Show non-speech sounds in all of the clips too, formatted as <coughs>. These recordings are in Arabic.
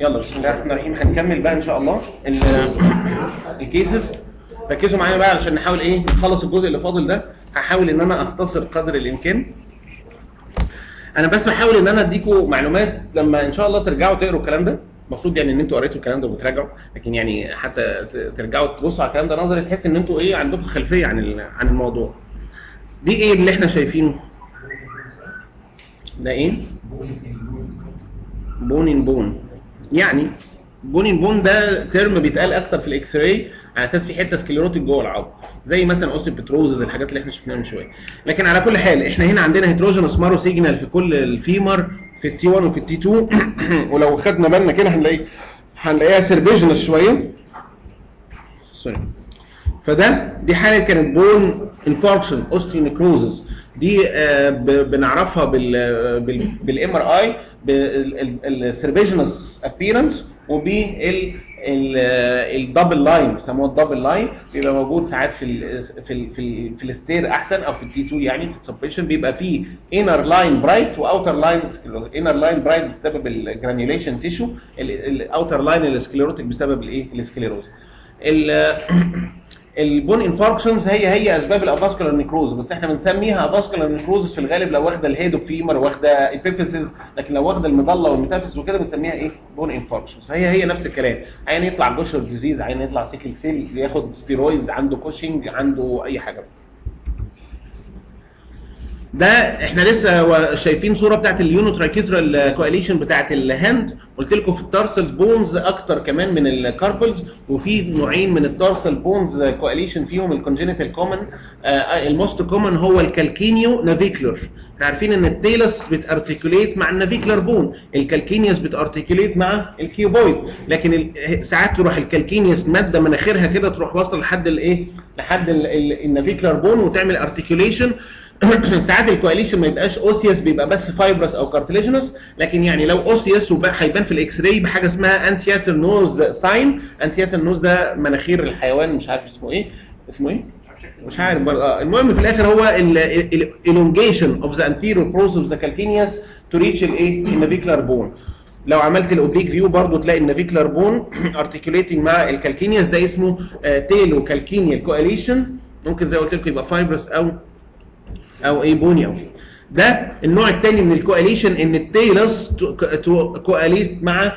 يلا بسم الله الرحمن الرحيم. هنكمل بقى إن شاء الله ال- الكيسز ركزوا معايا بقى علشان نحاول إيه نخلص الجزء اللي فاضل ده. هحاول إن أنا أختصر قدر الإمكان. أنا بس بحاول إن أنا اديكم معلومات لما إن شاء الله ترجعوا تقروا الكلام ده. المفروض يعني إن أنتوا قريتوا الكلام ده وبتراجعوا لكن يعني حتى ترجعوا تبصوا على الكلام ده نظري تحس إن أنتوا إيه عندكم خلفية عن عن الموضوع. دي إيه اللي إحنا شايفينه؟ ده إيه؟ bone in bone يعني bone in bone ده term بيتقال أكتر في ال x-ray على أساس في حتة sclerotic جوه العظم زي مثلا osteopetrosis الحاجات اللي إحنا شفناها من شوية. لكن على كل حال إحنا هنا عندنا heterogeneous marrow signal في كل ال femur في ال T1 وفي ال T2 <coughs> ولو خدنا بالنا كده هنلاقي هنلاقيها serpiginous شوية. sorry فده دي حالة كانت bone infarction osteonecrosis دي آه، بنعرفها بال بال MRI بال serpiginous appearance وبال ال double line بيسموها ال double line بيبقى موجود ساعات في ال في ال في, ال في ال STIR أحسن أو في ال T2 يعني في ال suppression بيبقى فيه inner line bright و outer line inner line bright بسبب ال granulation tissue ال outer line ال sclerotic بسبب الايه ال sclerosis ال- ال bone infarctions هي هي أسباب ال avascular necrosis بس إحنا بنسميها avascular necrosis في الغالب لو واخدة ال head of femur واخدة ال epiphysis لكن لو واخدة ال medulla وال metaphysis وكده بنسميها إيه؟ bone infarctions. فهي هي نفس الكلام. عيان يطلع Gaucher disease عيان يطلع sickle cell ياخد steroids عنده كوشنج عنده أي حاجة. ده إحنا لسه شايفين صورة بتاعت ال lunotriquetral coalition بتاعت ال hand قلت لكم في ال tarsal bones أكتر كمان من ال carpals وفي نوعين من ال tarsal bones coalition فيهم ال congenital common ال most common هو ال calcaneonavicular إحنا عارفين إن ال talus بت articulate مع ال navicular bone ال calcaneus بت articulate مع ال cuboid لكن ساعات تروح ال calcaneus مادة مناخيرها كده تروح واصلة لحد الايه لحد ال- ال- ال navicular bone وتعمل articulation <coughs> ساعات ال coalition ما يبقاش osseous بيبقى بس fibrous أو cartilaginous لكن يعني لو osseous هيبان في ال x-ray بحاجة اسمها anteater nose sign anteater nose ده مناخير الحيوان مش عارف اسمه إيه. اسمه إيه؟ مش عارف برضه. آه، المهم في الآخر هو ال elongation of the anterior process of the calcaneus to reach الايه ال navicular bone لو عملت ال oblique view برضو تلاقي ال navicular bone articulating مع ال calcaneus ده اسمه talocalcaneal coalition ممكن زي ما قلت لكم يبقى fibrous أو أو إيه أو. ده النوع الثاني من ال coalition إن ال talus coalesced مع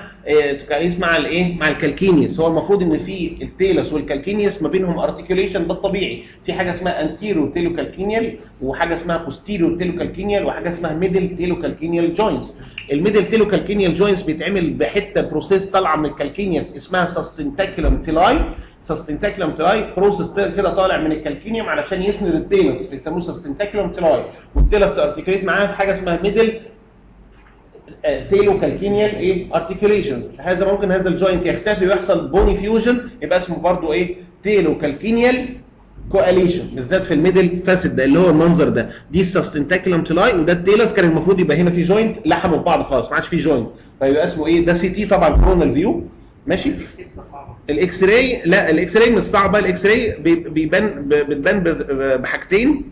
calcaneus مع الإيه؟ مع ال calcaneus هو المفروض إن في ال talus وال calcaneus ما بينهم articulation ده الطبيعي. في حاجة اسمها anterior talocalcaneal وحاجة اسمها posterior talocalcaneal وحاجة اسمها middle talocalcaneal joints ال middle talocalcaneal joints بيتعمل بحتة process طالعة من ال calcaneus اسمها sustentaculum tali. sustentaculum tali process كده طالع من ال calcaneum علشان يسند ال talus بيسموه sustentaculum tali وال talus ت articulate معاه في حاجة اسمها middle talocalcaneal إيه؟ articulations هذا ممكن هذا ال joint يختفي ويحصل bony fusion يبقى اسمه برضو إيه؟ talocalcaneal coalition بالذات في ال middle facet ده اللي هو المنظر ده. دي ال sustentaculum tali وده ال talus كان المفروض يبقى هنا في joint لحموا بعض خالص ما عادش في joint فيبقى اسمه إيه؟ ده CT طبعا coronal view ماشي. ال X-ray لا ال X-ray مش صعبة. ال X-ray بي- بيبان بتبان بحاجتين.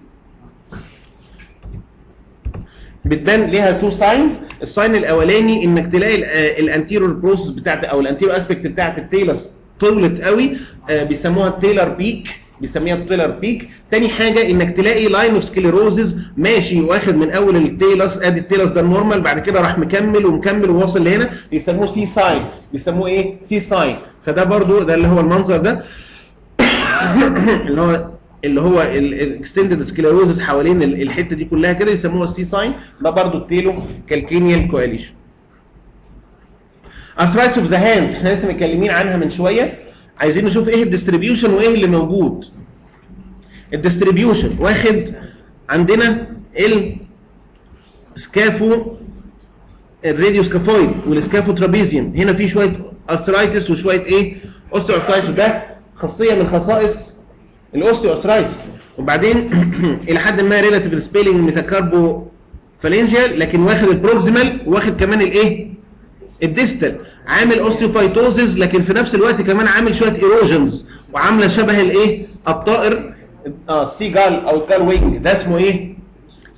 بتبان ليها two signs ال sign الأولاني إنك تلاقي ال anterior process بتاعت أو ال anterior aspect بتاعت ال talus طولت قوي. آه، بيسموها ال talar beak بيسميها ال talar beak. تاني حاجة إنك تلاقي line of sclerosis ماشي واخد من أول ال talus أدي ال talus ده ال normal بعد كده راح مكمل ومكمل وواصل لهنا. بيسموه C sign بيسموه إيه؟ C sign فده برضو ده اللي هو المنظر ده. <coughs> اللي هو اللي هو ال extended sclerosis حوالين ال- الحتة دي كلها كده يسموها ال C sign ده برضو ال talocalcaneal coalition arthritis of the hands إحنا لسه متكلمين عنها من شوية. عايزين نشوف إيه ال distribution وايه اللي موجود. ال distribution واخد عندنا ال scapho ال radioscaphoid وال scaphotrapezium هنا في شوية arthritis وشوية إيه؟ osteoarthritis ده خاصية من خصائص ال osteoarthritis وبعدين <clears throat> إلى حد ما relative sparing metacarpophalangeal لكن واخد ال proximal واخد كمان الايه؟ ال distal. عامل osteophytosis لكن في نفس الوقت كمان عامل شوية erosions وعاملة شبه الايه الطائر آه ال seagull أو ال gull wing ده اسمه إيه؟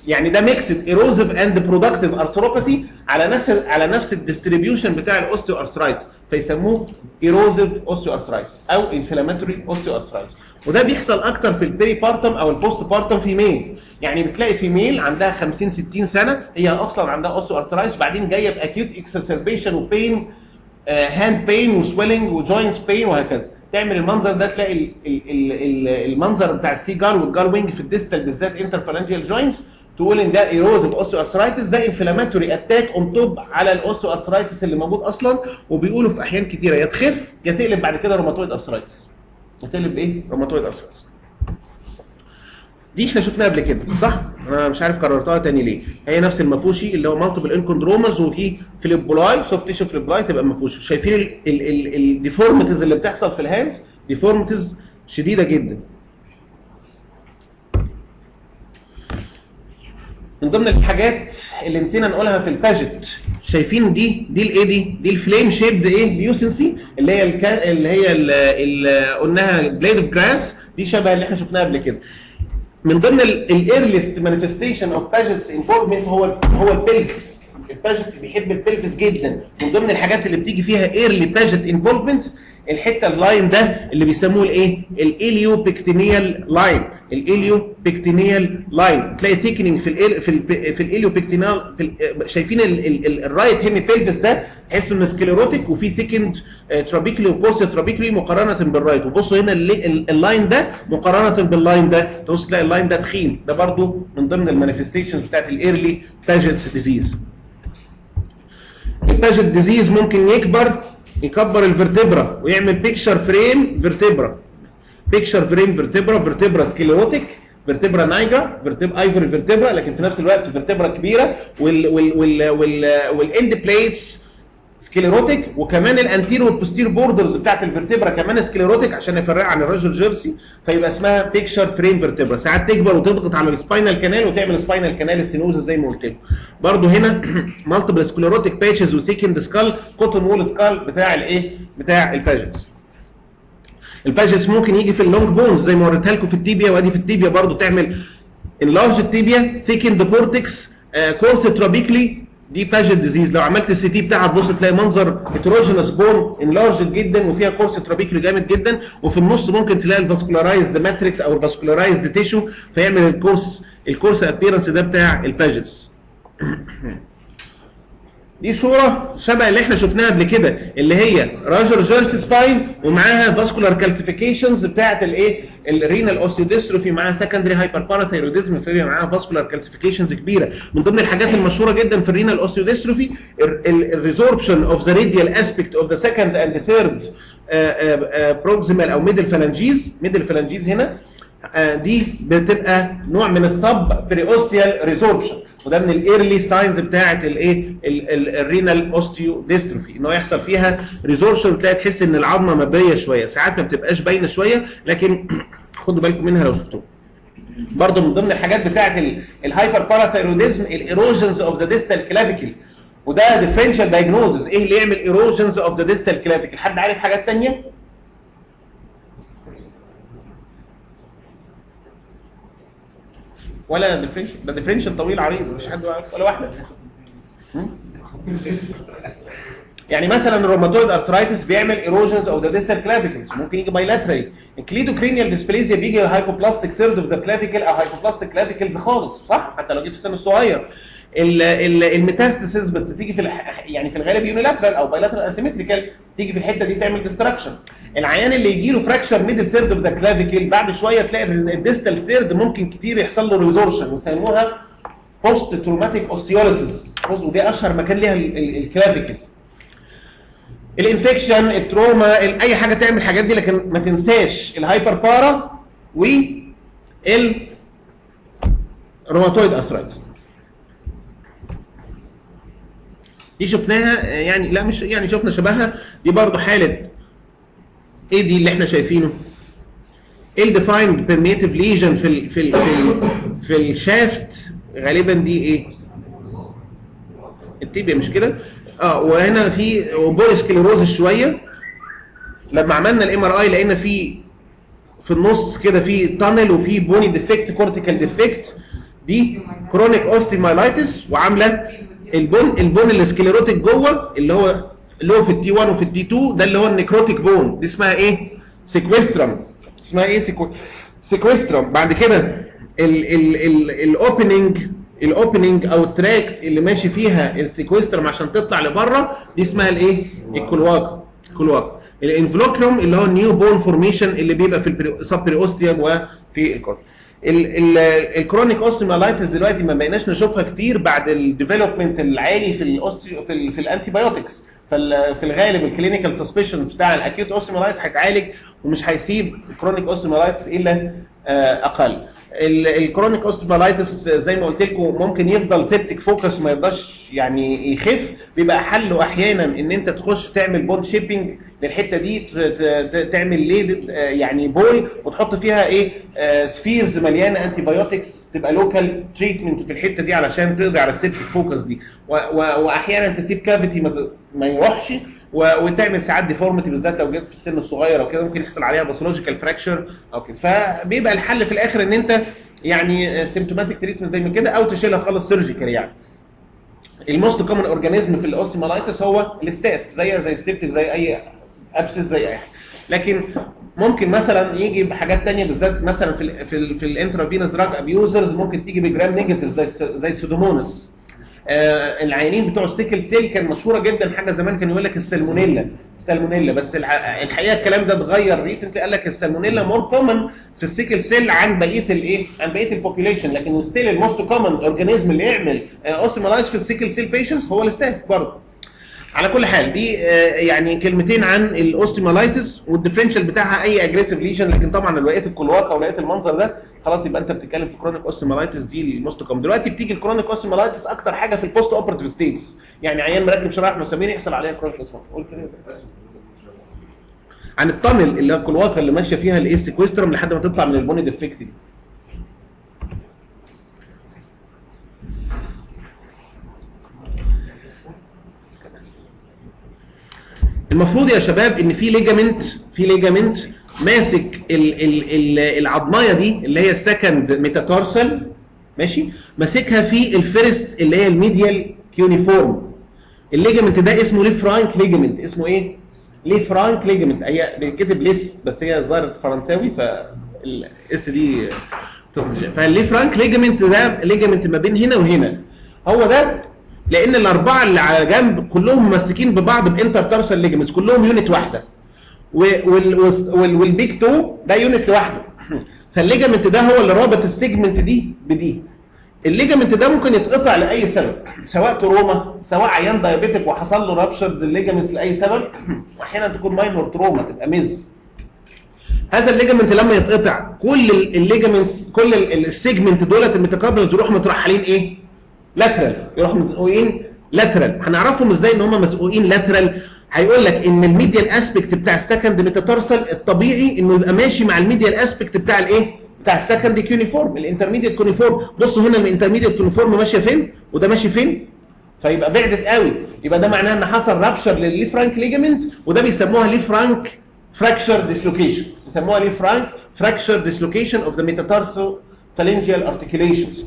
يعني ده mixed erosive and productive arthropathy على نفس على نفس ال distribution بتاع ال osteoarthritis فيسموه erosive osteoarthritis أو inflammatory osteoarthritis وده بيحصل أكتر في ال peripartum أو ال postpartum females يعني بتلاقي female عندها 50 60 سنة هي أصلا عندها osteoarthritis بعدين جاية باكيوت اكسسربيشن وبين هاند بين وسويلنج وجوينتس بين وهكذا. تعمل المنظر ده تلاقي ال ال ال ال المنظر بتاع ال seagull وال gull wing في ال distal بالذات interphalangeal joints تقول إن ده erosive osteoarthritis ده inflammatory attack on top على ال osteoarthritis اللي موجود أصلا. وبيقولوا في أحيان كتيرة يا تخف يا تقلب بعد كده rheumatoid arthritis هتقلب إيه؟ rheumatoid arthritis دي إحنا شفناها قبل كده صح؟ أنا مش عارف كررتها تاني ليه. هي نفس ال Maffucci اللي هو multiple enchondromas وفي phleboliths soft tissue phleboliths تبقى Maffucci شايفين ال deformities اللي بتحصل في ال hands deformities شديدة جدا. من ضمن الحاجات اللي نسينا نقولها في ال Paget شايفين دي دي الايه دي دي ال flame shaped إيه lucency اللي هي الكا... اللي هي اللي قلناها blade of grass دي شبه اللي إحنا شفناها قبل كده. من ضمن ال earliest manifestation of Paget's involvement هو هو ال pelvis ال Paget بيحب ال pelvis جدا. من ضمن الحاجات اللي بتيجي فيها early Paget involvement الحتة ال line ده اللي بيسموه الايه؟ ال iliopectineal line ال iliopectineal line تلاقي thickening في ال في ال في ال iliopectineal في شايفين ال right hemipelvis ده تحسوا إنه sclerotic وفي thickened trabeculae و coarse trabeculae مقارنة بال right وبصوا هنا ال line ده مقارنة بال line ده. تبص تلاقي ال line ده تخين. ده برضو من ضمن ال manifestations بتاعت ال early Paget's disease ال Paget disease ممكن يكبر يكبر ال vertebra ويعمل picture frame vertebra picture frame vertebra vertebra sclerotic vertebra نايجا vertebra ivory vertebra لكن في نفس الوقت vertebra كبيرة وال وال وال وال وال end plates sclerotic وكمان ال anterior وال posterior borders بتاعت ال vertebra كمان sclerotic عشان يفرقها عن ال rugger jersey فيبقى اسمها picture frame vertebra ساعات تكبر وتضغط على ال spinal canal وتعمل spinal canal stenosis زي ما قلت لكم. برضه هنا multiple sclerotic patches و thickened skull cotton wool skull بتاع الايه؟ بتاع ال Paget's ال Paget's ممكن يجي في ال long bones زي ما وريتها لكم في ال tibia وادي في ال tibia برضه تعمل enlarge ال tibia thickened cortex coarse trabeculae دي Paget disease لو عملت ال CT بتاعها تبص تلاقي منظر heterogeneous bone enlarged جدا وفيها coarse trabeculae جامد جدا. وفي النص ممكن تلاقي ال vascularized matrix أو ال vascularized tissue فيعمل ال coarse ال coarse appearance ده بتاع ال Paget's <clears throat> دي صورة شبه اللي إحنا شفناها قبل كده اللي هي rugger jersey spine ومعاها vascular calcifications بتاعت الايه ال renal osteodystrophy معاها secondary hyperparathyroidism في معاها vascular calcifications كبيرة. من ضمن الحاجات المشهورة جدا في ال renal osteodystrophy ال resorption of the radial aspect of the second and third proximal أو middle phalanges middle phalanges هنا دي بتبقى نوع من ال subperiosteal resorption وده من ال early signs بتاعه الايه ال renal osteodystrophy إن هو يحصل فيها resorption تلاقي تحس إن العظمة مبريه شوية ساعات ما بتبقاش باينة شوية لكن <clears throat> خدوا بالكم منها لو شفتوها. برضه من ضمن الحاجات بتاعه ال hyperparathyroidism ال erosions of the distal clavicle وده differential diagnosis إيه اللي يعمل erosions of the distal clavicle حد عارف حاجات ثانية ولا differential ده differential طويل عريض مفيش حد ولا واحدة. يعني مثلا ال rheumatoid arthritis بيعمل erosions of the clavicles ممكن يجي bilateral ال cleidocranial dysplasia بيجي hypoplastic third of the clavicle أو hypoplastic clavicles خالص صح؟ حتى لو جه في السن الصغير. ال metastasis بس تيجي في. يعني في الغالب unilateral أو bilateral asymmetrical تيجي في الحتة دي تعمل destruction العيان اللي يجي له fracture middle third of the clavicle بعد شوية تلاقي ال distal third ممكن كتير يحصل له resorption ويسموها post-traumatic osteolysis ودي أشهر مكان ليها ال clavicle ال infection ال trauma أي حاجة تعمل الحاجات دي لكن ما تنساش ال hyperpara و ال rheumatoid arthritis دي شفناها يعني لا مش يعني شفنا شبهها. دي برضو حالة إيه دي اللي إحنا شايفينه؟ ill-defined permeative lesion في ال في ال في, ال في ال shaft غالبا دي إيه؟ ال tibia مش كده؟ آه وهنا في بوليسكليروز شوية. لما عملنا ال MRI لقينا في في النص كده في tunnel وفي bony defect cortical defect دي chronic osteomyelitis وعاملة ال bone ال bone ال sclerotic جوه اللي هو اللي هو في ال T1 وفي ال T2 ده اللي هو ال necrotic bone. دي اسمها إيه؟ sequestrum. اسمها إيه؟ seque... sequestrum. بعد كده ال opening ال opening أو ال track اللي ماشي فيها ال sequestrum عشان تطلع لبره دي اسمها الإيه؟ ال cloaca ال cloaca ال involucrum اللي هو ال new bone formation اللي بيبقى في ال subperiosteum وفي ال cort ال chronic osteomyelitis دلوقتي ما بقيناش نشوفها كتير بعد ال development العالي في ال osteo في, ال في ال antibiotics في الغالب ال clinical suspicion بتاع ال acute osteomyelitis هيتعالج ومش هيسيب ال chronic osteomyelitis إلا أقل. ال chronic osteomyelitis زي ما قلت لكم ممكن يفضل septic focus وما يرضاش يعني يخف. بيبقى حله أحيانا إن أنت تخش تعمل bone shaping للحتة دي تعمل lid يعني بول وتحط فيها إيه؟ spheres مليانة antibiotics تبقى local treatment في الحتة دي علشان تقضي على ال septic focus دي. وأحيانا تسيب cavity ما, ما يروحش. وتعمل ساعات deformity بالذات لو جيت في السن الصغير أو كده ممكن يحصل عليها pathological fracture أو كده. فبيبقى الحل في الآخر إن أنت يعني symptomatic treatment زي ما كده أو تشيلها خالص surgical يعني. ال most common organism في ال osteomyelitis هو ال staph زي زي ال septic زي أي abscess زي أي حاجة. لكن ممكن مثلا يجي بحاجات تانية بالذات مثلا في ال في في ال intravenous drug abusers ممكن تيجي ب gram negative زي زي ال pseudomonas آه العيانين بتوع ال sickle cell كان مشهورة جدا. حاجة زمان كان يقول لك السالمونيلا. السالمونيلا. بس الحقيقة الكلام ده اتغير recently قال لك السالمونيلا more common في ال sickle cell عن بقية الايه عن بقية ال population لكن still ال most common organism اللي يعمل osteomyelitis في ال sickle cell patients هو ال staph برضه. على كل حال دي آه يعني كلمتين عن ال osteomyelitis وال differential بتاعها. أي aggressive lesion لكن طبعا لو لقيت ال cloaca ولقيت المنظر ده خلاص يبقى انت بتتكلم في chronic osteomyelitis دي ال most common دلوقتي بتيجي ال chronic osteomyelitis أكتر حاجة في ال post-operative status يعني عيان مركب شرايح مسامير يحصل عليها chronic osteomyelitis عن ال tunnel اللي هي ال cloaca اللي ماشية فيها الايه sequestrum لحد ما تطلع من ال bony defect دي المفروض يا شباب إن في ligament في ligament ماسك ال ال ال العظمايه دي اللي هي ال second metatarsal ماشي؟ ماسكها في ال first اللي هي ال medial cuneiform ال ligament ده اسمه Lisfranc ligament اسمه إيه؟ Lisfranc ligament هي بتتكتب ليس بس هي ظاهر فرنساوي فالاس دي فال Lisfranc ligament ده ligament ما بين هنا وهنا. هو ده لأن الأربعة اللي على جنب كلهم ممسكين ببعض ب intertarsal ligaments كلهم unit واحدة. وال big toe ده unit لوحده. <coughs> فال ligament ده هو اللي رابط ال segment دي بدي. ال ligament ده ممكن يتقطع لأي سبب سواء trauma سواء عيان diabetic وحصل له ruptured ال ligaments لأي سبب <coughs> وأحيانا تكون minor trauma تبقى missed هذا ال ligament لما يتقطع كل ال ligaments كل ال segment دولت ال metacarpals يروحوا مترحلين إيه؟ lateral يروحوا مسؤولين lateral هنعرفهم إزاي إن هم مسؤولين lateral هيقول لك إن ال medial aspect بتاع ال second metatarsal الطبيعي إنه يبقى ماشي مع ال medial aspect بتاع الإيه؟ بتاع ال second cuneiform ال intermediate cuneiform بصوا هنا ال intermediate cuneiform ماشية فين؟ وده ماشي فين؟ فيبقى بعدت قوي يبقى ده معناه إن حصل rupture لل Lisfranc ligament وده بيسموها Lisfranc fracture dislocation بيسموها Lisfranc fracture dislocation of the metatarso phalangeal articulations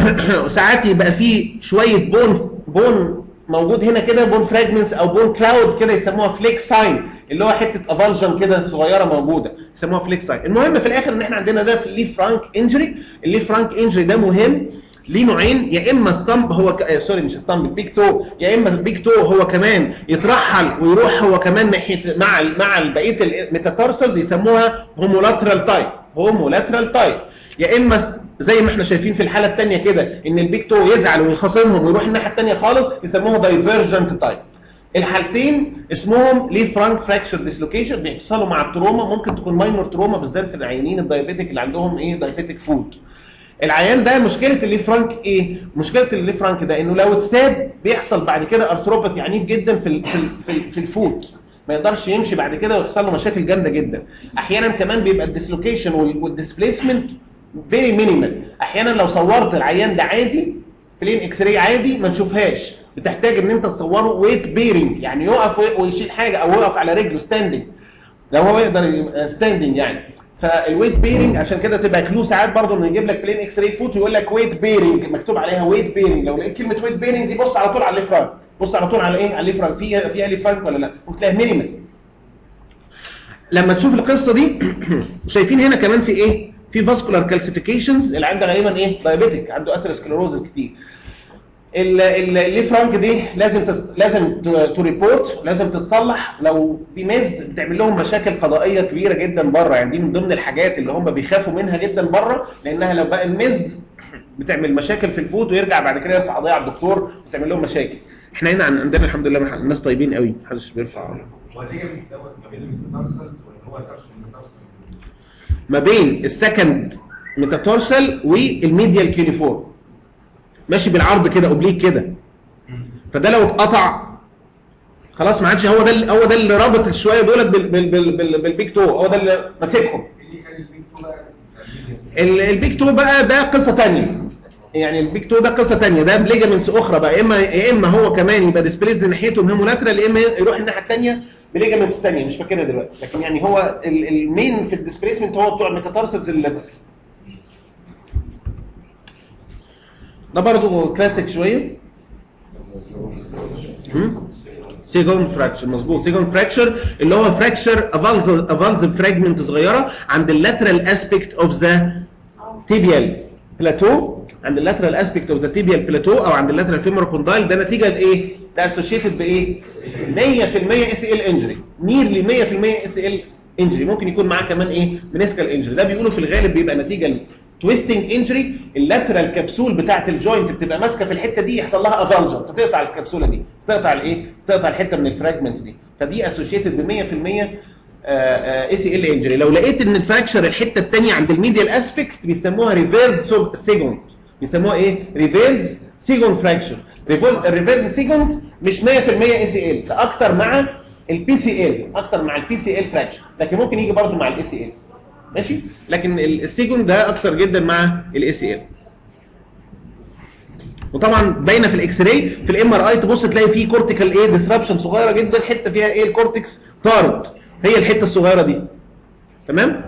<coughs> وساعات يبقى في شوية bone bone موجود هنا كده bone fragments أو bone cloud كده يسموها fleck sign اللي هو حتة avulsion كده صغيرة موجودة يسموها fleck sign. المهم في الآخر إن إحنا عندنا ده في ال Lisfranc injury ال Lisfranc injury ده مهم ليه نوعين يا إما thumb هو ك... آه sorry مش thumb ال big toe يا إما ال big toe هو كمان يترحل ويروح هو كمان ناحية مع. مع بقية ال metatarsals يسموها homolateral type homolateral type يا إما زي ما إحنا شايفين في الحالة الثانية كده إن ال big toe يزعل ويخاصمهم ويروح الناحية الثانية خالص يسموها divergent type الحالتين اسمهم Lisfranc fracture dislocation بيحصلوا مع ال trauma ممكن تكون minor trauma بالذات في العيانين ال diabetic اللي عندهم إيه diabetic foot العيان ده مشكلة ال Lisfranc إيه؟ مشكلة ال Lisfranc ده إنه لو اتساب بيحصل بعد كده arthropathy عنيف جدا في ال في ال في, ال في ال foot. ما يقدرش يمشي بعد كده ويحصل له مشاكل جامدة جدا. أحيانا كمان بيبقى ال dislocation وال displacement very minimal أحيانا لو صورت العيان ده عادي plain X-ray عادي ما نشوفهاش. بتحتاج إن أنت تصوره weight bearing يعني يقف ويشيل حاجة أو يقف على رجله standing لو هو يقدر standing يعني. فال weight bearing عشان كده تبقى clue ساعات برضه إنه يجيب لك plain X-ray foot ويقول لك weight bearing مكتوب عليها weight bearing لو لقيت كلمة weight bearing دي بص على طول على ال Lisfranc بص على طول على إيه؟ على ال Lisfranc في فيها Lisfranc ولا لأ؟ وتلاقيها minimal لما تشوف القصة دي <clears throat> شايفين هنا كمان في إيه؟ في vascular calcifications اللي عنده غالبا إيه؟ diabetic عنده atherosclerosis كتير. ال- ال- ال Lisfranc دي لازم تس... لازم to report لازم تتصلح. لو في missed بتعمل لهم مشاكل قضائية كبيرة جدا بره يعني دي من ضمن الحاجات اللي هم بيخافوا منها جدا بره لأنها لو بقى ال missed بتعمل مشاكل في ال foot ويرجع بعد كده يرفع قضية على الدكتور وتعمل لهم مشاكل. إحنا هنا عن- عندنا الحمد لله الناس طيبين قوي محدش بيرفع. دوت ما بين ال metatarsals ولا هو tarsal metatarsal ما بين ال second metatarsal وال medial cuneiform ماشي بالعرض كده oblique كده. فده لو اتقطع خلاص ما عادش هو ده هو ده اللي رابط الشويه دولت بال بال بال بال بال big toe هو ده اللي ماسكهم. ال big toe بقى ده قصة تانية. يعني ال big toe ده قصة تانية ده ب ligaments أخرى بقى. يا اما يا إما هو كمان يبقى displaced ناحيته homolateral يا إما يروح الناحية الثانية ب ligaments ثانية مش فاكرها دلوقتي. لكن يعني هو ال- ال main في ال displacement هو بتوع ال metatarsals ال lateral ده برضه كلاسيك شوية. Segond fracture مظبوط. Segond fracture اللي هو fracture avulsed fragment صغيرة عند ال lateral aspect of the tibial plateau عند ال lateral aspect of the tibial plateau أو عند ال lateral femoral condyle ده نتيجة لإيه؟ ده associated بإيه؟ 100% ACL injury nearly 100% ACL injury ممكن يكون معاه كمان إيه؟ meniscal injury ده بيقولوا في الغالب بيبقى نتيجة twisting injury ال lateral capsule بتاعت ال joint بتبقى ماسكة في الحتة دي يحصل لها avulsion فتقطع الكبسولة دي تقطع الإيه؟ تقطع الحتة من ال fragment دي فدي associated ب 100% ACL injury لو لقيت إن ال fracture الحتة الثانية عند ال medial aspect بيسموها reverse Segond بيسموها إيه؟ reverse Segond fracture ال reverse Segond مش 100% ACL ده أكتر مع ال PCL أكتر مع ال PCL fracture لكن ممكن يجي برضه مع ال ACL ماشي؟ لكن ال- ال Segond ده أكتر جدا مع ال ACL وطبعا باينة في ال X-ray في ال MRI تبص تلاقي فيه cortical إيه؟ disruption صغيرة جدا. حتة فيها إيه؟ ال cortex طارد هي الحتة الصغيرة دي. تمام؟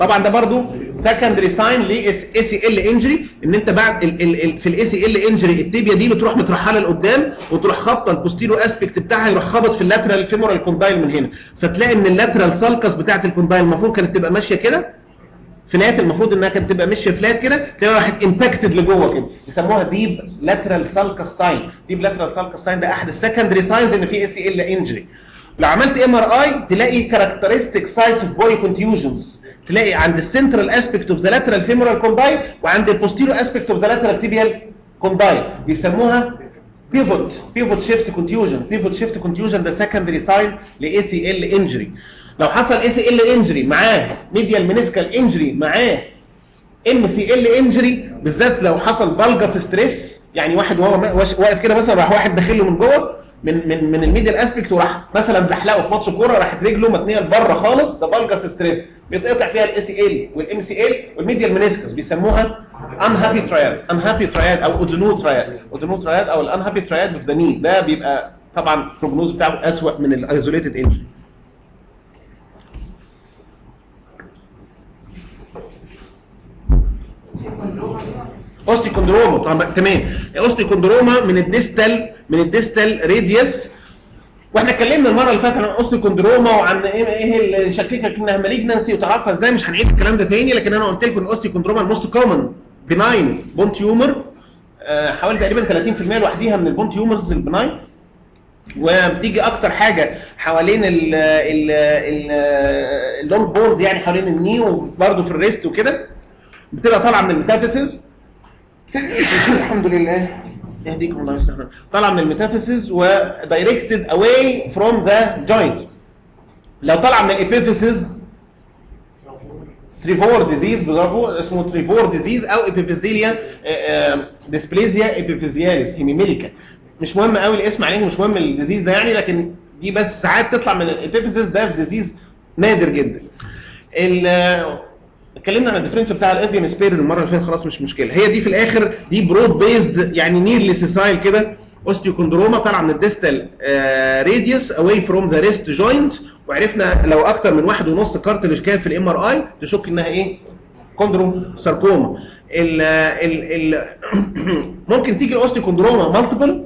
طبعا ده برضو secondary sign ل ACL injury إن أنت بعد ال ال ال في ال ACL injury ال tibia دي بتروح مترحلة لقدام وتروح خابطه ال posterior aspect بتاعها يروح خابط في ال lateral femoral condyle من هنا. فتلاقي إن ال lateral sulcus بتاعت ال condyle المفروض كانت تبقى ماشية كده flat المفروض انها كانت تبقى ماشية flat كده تلاقيها راحت impacted لجوه كده. يسموها deep lateral sulcus sign deep lateral sulcus sign ده أحد ال secondary signs إن في ACL injury لو عملت MRI تلاقي characteristic sites of bone contusions تلاقي عند ال central aspect of the lateral femoral condyle وعند ال posterior aspect of the lateral tibial condyle بيسموها pivot pivot shift contusion pivot shift contusion ده secondary sign ل ACL injury لو حصل ACL injury معاه medial meniscal injury معاه MCL injury بالذات لو حصل valgus stress يعني واحد وهو واقف كده مثلا راح واحد داخل له من جوه من من من ال medial aspect وراح مثلا زحلقه في ماتش كورة راحت رجله متنية لبره خالص ده valgus stress بيتقطع فيها ال ACL وال MCL وال medial meniscus بيسموها unhappy triad unhappy triad أو O'Donoghue triad O'Donoghue triad أو ال unhappy of the knee ده بيبقى طبعا ال prognosis بتاعه اسوء من ال isolated injury osteochondroma طبعا تمام ال osteochondroma من ال distal من ال distal radius وإحنا اتكلمنا المره اللي فاتت عن ال osteochondroma وعن إيه إيه اللي يشككك انها malignancy وتعرفها إزاي مش هنعيد الكلام ده تاني لكن أنا قلت لكم ان ال osteochondroma ال most common benign bone tumor حوالي تقريبا 30% لوحديها من ال bone tumors ال benign وبتيجي أكتر حاجة حوالين ال ال ال ال long bones يعني حوالين ال knee وبرده في ال wrist وكده بتبقى طالعة من ال metaphysis الحمد لله يهديكم الله ويصلح طالعة من ال metaphysis و directed away from the joint لو طالعة من ال epiphysis Trevor disease برافو اسمه Trevor disease أو epiphyseal dysplasia epiphysealis hemimelica. مش مهم قوي الاسم عليه مش مهم ال disease ده يعني لكن دي بس ساعات تطلع من ال epiphysis ده في disease نادر جدا. ال- اتكلمنا عن ال differential بتاع ال avian spur المرة اللي فاتت خلاص مش مشكلة. هي دي في الآخر دي broad based يعني nearly sessile كده. osteochondroma طالعة من ال distal radius away from the wrist joint وعرفنا لو أكتر من واحد ونص cartilage كان في ال MRI تشك إنها إيه؟ chondrosarcoma ال ال ال <clears throat> ممكن تيجي ال osteochondroma multiple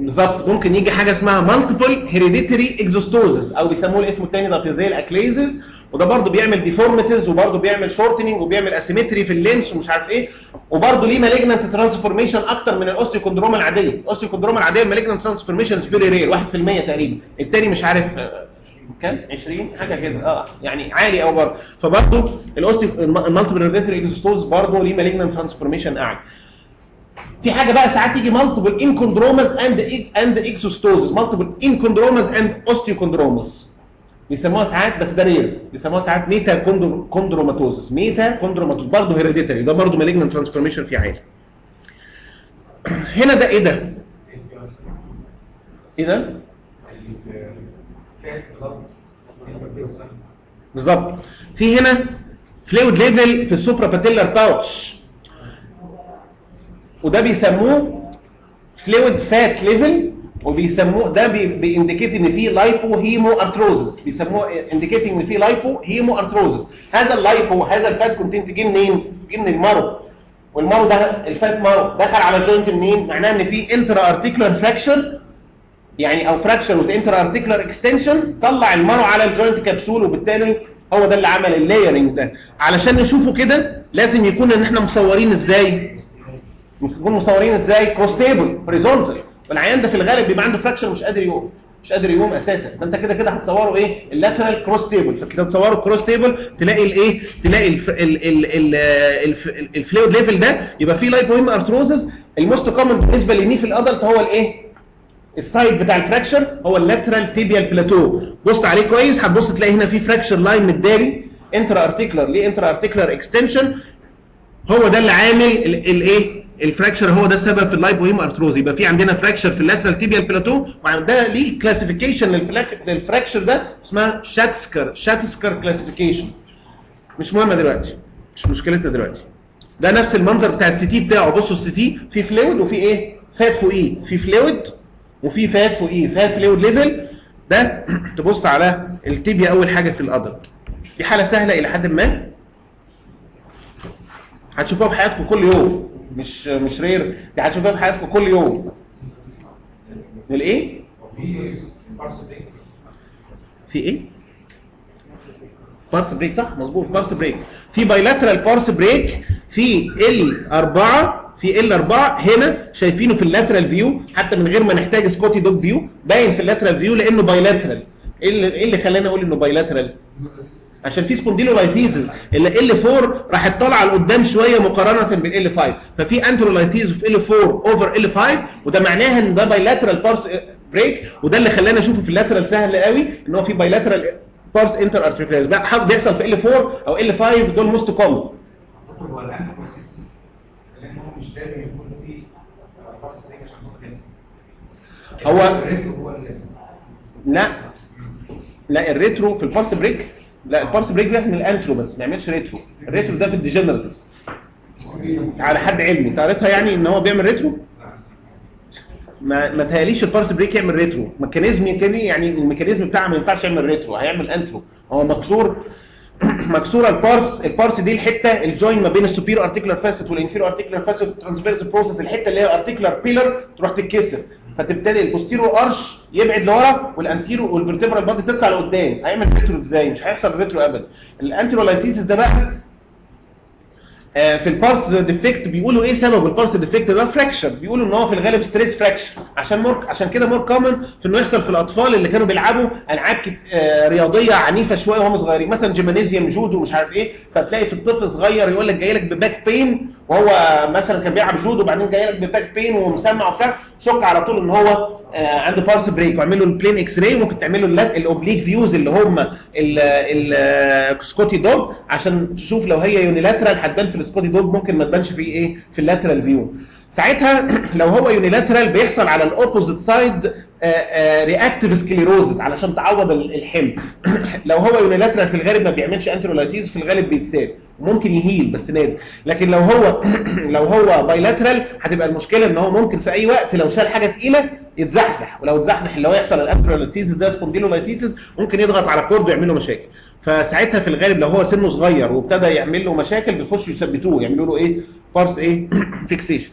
بالظبط. ممكن يجي حاجة اسمها multiple hereditary exostosis أو بيسموه الاسم الثاني ده زي ال aclasis. وده برضه بيعمل deformities وبرضه بيعمل shortening وبيعمل asymmetry في ال limbs ومش عارف إيه. وبرضه ليه malignant transformation أكتر من ال osteochondroma العادية؟ ال osteochondroma العادية ال malignant transformation very rare 1% تقريبا. الثاني مش عارف آه، كام؟ 20 حاجة كده. آه يعني عالي قوي برضه. فبرضه ال osteo ال multiple hereditary exostosis برضه ليه malignant transformation أعلى. في حاجة بقى ساعات تيجي multiple enchondromas and and exostosis multiple enchondromas and osteochondromas بيسموها ساعات بس ده rare بيسموها ساعات metachondro- chondromatosis. metachondromatosis برضه hereditary ده برضه malignant transformation فيه عالي هنا ده إيه ده؟ إيه ده؟ بالظبط. في هنا fluid level في ال suprapatellar pouch وده بيسموه fluid fat level وبيسموه ده بي- ب indicate إن في lipohemarthrosis بيسموه indicating إن في lipohemarthrosis هذا ال lipo هذا ال fat content جه منين؟ جه من ال marrow وال marrow ده ال fat marrow دخل على ال joint منين؟ معناه إن في intra articular fracture يعني أو fracture with intra articular extension طلع ال marrow على ال joint capsule وبالتالي هو ده اللي عمل ال layering ده. علشان نشوفه كده لازم يكون إن إحنا مصورين إزاي؟ نكون مصورين إزاي؟ cross table horizontal والعيان ده في الغالب بيبقى عنده fracture مش قادر يقوم مش قادر يقوم أساسا. فأنت كده كده هتصوره إيه؟ ال lateral cross table فكده تصوره cross table تلاقي الايه تلاقي الف... ال... ال... ال... الف... ال fluid level ده يبقى فيه lipohemarthrosis ال most common بالنسبة لل knee في ال adult هو الايه ال side بتاع ال fracture هو ال lateral tibial plateau بص عليه كويس هتبص تلاقي هنا في fracture line متداري intra articular ليه intra articular extension هو ده اللي عامل ال- الايه ال fracture هو ده السبب في ال lipohemarthrosis يبقى في عندنا fracture في ال lateral tibial plateau وده ليه classification لل fracture ده اسمها Schatzker Schatzker classification مش مهمة دلوقتي. مش مشكلتنا دلوقتي. ده نفس المنظر بتاع ال CT بتاعه. بصوا ال CT في fluid وفي إيه؟ fat فوقيه في fluid وفي fat فوقيه fat fluid level ده <clears throat> تبص على ال tibia أول حاجة في القدم دي حالة سهلة إلى حد ما. هتشوفوها في حياتكم كل يوم. مش مش rare. دي هتشوفوها في حياتكم كل يوم. الايه في إيه؟ pars break صح؟ مظبوط. pars break في bilateral pars break في L4 في L4 هنا شايفينه في ال lateral view حتى من غير ما نحتاج Scottie dog view باين في ال lateral view لأنه bilateral إيه اللي خلاني أقول إنه bilateral عشان في spondylolisthesis اللي L4 راحت طالعه لقدام شوية مقارنة ب L5 ففي anterolisthesis في L4 over L5 وده معناها إن ده bilateral pars break وده اللي خلاني اشوفه في ال lateral سهل قوي إن هو في bilateral pars interarticular ده حاجة بيحصل في L4 أو L5 دول most common هو لا. لا ال retro في ال pars break لا ال pars break ده من ال antero بس ما يعملش retro ال retro ده في ال degenerative على حد علمي. قريتها يعني إن هو بيعمل retro ما ما تهيأليش ال pars break يعمل retro mechanism يعني ال mechanism بتاعه ما ينفعش يعمل retro هيعمل antero هو مكسور <clears throat> مكسورة ال pars ال pars دي الحتة ال join ما بين ال superior articular facet وال inferior articular facet وال transverse process الحتة اللي هي articular pillar تروح تتكسر. فتبتدي ال posterior arch يبعد لورا وال anterior وال vertebral body تطلع لقدام. هيعمل retro إزاي؟ مش هيحصل retro ابدا. ال anterolisthesis ده بقى آه، في ال pars defect بيقولوا إيه سبب ال pars defect ده؟ fracture بيقولوا إن هو في الغالب stress fracture عشان more عشان كده more common في إنه يحصل في الأطفال اللي كانوا بيلعبوا ألعاب. آه، رياضية عنيفة شوية وهم صغيرين. مثلا جيمانيزيوم جودو مش عارف إيه. فتلاقي في الطفل صغير يقول لك جاي لك ب back pain وهو مثلا كان بيلعب جودو وبعدين جاي لك ب back pain ومسمع وبتاع شك على طول إن هو آه، عنده pars break واعمل له ال plain X-ray وممكن تعمل له ال oblique views اللي هم ال Scotty dog عشان تشوف لو هي unilateral هتبان في ال Scotty dog ممكن ما تبانش في إيه في ال lateral view ساعتها <clears throat> لو هو unilateral بيحصل على ال opposite side reactive sclerosis علشان تعوض ال- الحمل. <clears throat> لو هو unilateral في الغالب ما بيعملش anterolisthesis في الغالب بيتساب. وممكن ي heal بس نادر لكن لو هو <clears throat> لو هو bilateral هتبقى المشكلة إن هو ممكن في أي وقت لو شال حاجة تقيلة يتزحزح. ولو اتزحزح اللي هو يحصل ال anterolisthesis ده spondylolisthesis ممكن يضغط على cord ويعمل له مشاكل. فساعتها في الغالب لو هو سنه صغير وابتدى يعمل له مشاكل بيخشوا يثبتوه يعملوا له إيه؟ pars إيه؟ <clears throat> fixation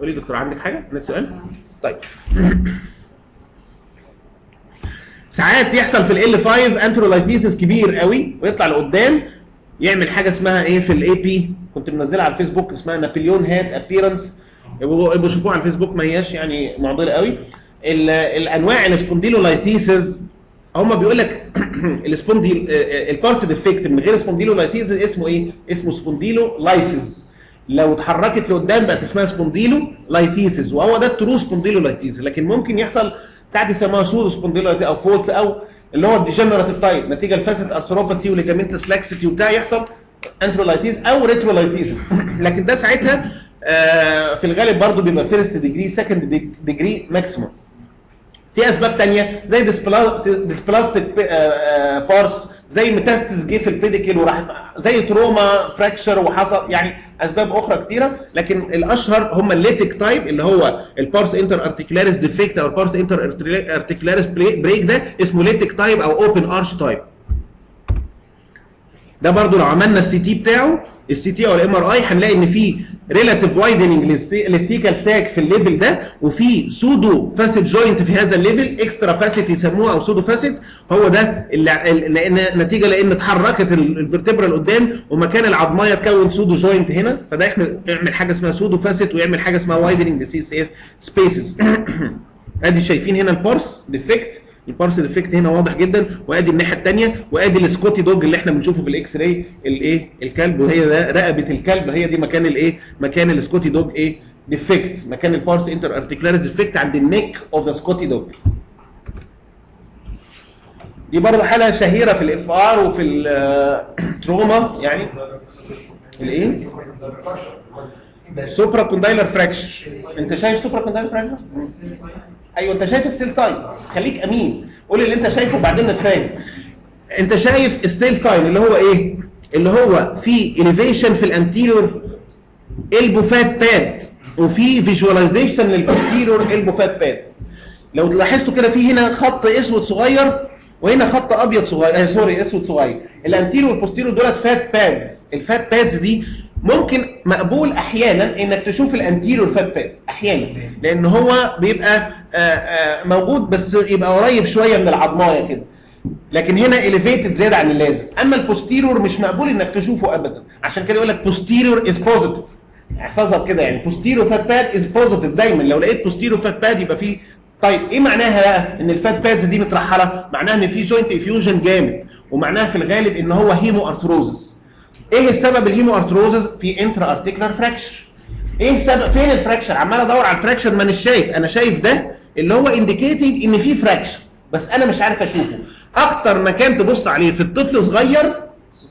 قولي دكتور عندك حاجة؟ عندك سؤال؟ طيب. <clears throat> ساعات يحصل في ال 5 anterolisthesis كبير قوي ويطلع لقدام يعمل حاجة اسمها إيه في ال AP كنت منزلها على الفيسبوك اسمها Napoleon hat appearance شوفوها على الفيسبوك ما هياش يعني معضلة قوي. ال- الأنواع ال spondylolisthesis هم بيقول لك <clears throat> ال spondyl ال pars defect من غير spondylolisthesis اسمه إيه؟ اسمه spondylolysis لو اتحركت لقدام بقت اسمها spondylolisthesis وهو ده ال true spondylolisthesis لكن ممكن يحصل ساعات يسموها pseudo spondylo أو false أو اللي هو ال degenerative type نتيجة ل facet arthropathy و ligamentous laxity وبتاع يحصل anterolisthesis أو retrolisthesis <clears throat> لكن ده ساعتها آه، في الغالب برضه بيبقى first degree second degree maximum في أسباب تانية زي dysplastic pars زي metastasis جه في ال pedicle وراحت زي trauma fracture وحصل يعني أسباب أخرى كتيرة لكن الأشهر هم ال lytic type اللي هو ال pars interarticularis defect أو ال pars inter articularis break ده اسمه lytic type أو open arch type ده برضو لو عملنا ال CT بتاعه ال CT أو ال MRI هنلاقي إن في relative widening لل thecal sac في ال level ده وفي pseudo facet joint في هذا ال level extra facet يسموه أو pseudo facet هو ده لأن نتيجة لأن اتحركت ال- الvertebra لقدام ومكان العظماية تكون pseudo joint هنا. فده يعمل حاجة اسمها pseudo facet ويعمل حاجة اسمها widening ل CSF spaces أدي شايفين هنا ال pars defect ال pars defect هنا واضح جدا وأدي الناحية الثانية وأدي ال Scotty dog اللي إحنا بنشوفه في ال X-ray الإيه؟ الكلب وهي ده رقبة الكلب هي دي مكان الإيه؟ مكان ال Scotty dog إيه؟ defect مكان ال pars interarticularis defect عند ال neck of the Scotty dog. دي برضه حالة شهيرة في ال FR وفي ال trauma يعني. الإيه؟ supracondylar fracture أنت شايف supracondylar fracture أيوه أنت شايف ال sail sign. خليك أمين. قول اللي أنت شايفه وبعدين نتفاهم. أنت شايف ال sail sign اللي هو إيه؟ اللي هو في elevation في ال anterior elbow fat pad وفي visualization لل posterior elbow fat pad لو لاحظتوا كده في هنا خط أسود صغير وهنا خط أبيض صغير. آه sorry أسود صغير. ال anterior وال posterior دولت fat pads ال fat pads دي ممكن مقبول أحيانا إنك تشوف ال anterior fat pad أحيانا. لأن هو بيبقى آه، آه، موجود بس يبقى قريب شوية من العظماية كده. لكن هنا elevated زيادة عن اللازم. أما ال posterior مش مقبول إنك تشوفه ابدا. عشان كده يقول لك posterior is positive احفظها كده يعني. posterior fat pad is positive دايما. لو لقيت posterior fat pad يبقى فيه طيب إيه معناها بقى إن ال fat pads دي مترحلة؟ معناها إن في joint effusion جامد. ومعناها في الغالب إن هو hemarthrosis إيه السبب ال hemarthrosis في intra-articular fracture إيه سبب فين ال fracture عمال ادور على ال fracture ما أنا شايف. أنا شايف ده اللي هو indicating ان في fracture بس أنا مش عارف اشوفه. أكتر مكان تبص عليه في الطفل صغير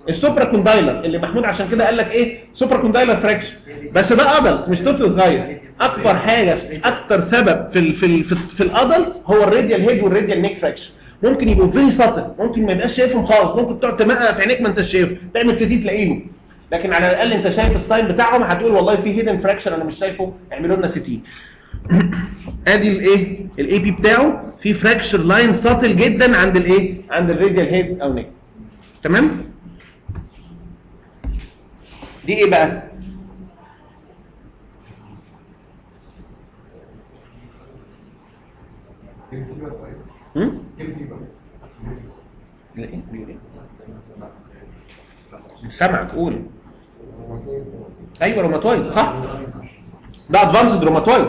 ال supracondylar اللي محمود عشان كده قال لك إيه؟ supracondylar fracture بس ده adult مش طفل صغير. اكبر حاجة أكتر سبب في ال في ال في, في ال adult هو ال radial head وال radial neck fracture ممكن يبقوا very subtle ممكن ما يبقاش شايفهم خالص. ممكن تقعد تمقق في عينيك ما انتش شايفه. تعمل CT تلاقيهم. لكن على الأقل انت شايف ال sign بتاعهم هتقول والله في hidden fracture أنا مش شايفه. اعملوا لنا CT <coughs> ادي الايه ال AP بتاعه في fracture line subtle جدا عند الايه عند ال radial head أو neck تمام؟ دي إيه بقى؟ هم؟ لا إيه بيقول سامعك قول. أيوه روماتويد صح. ده advanced rheumatoid.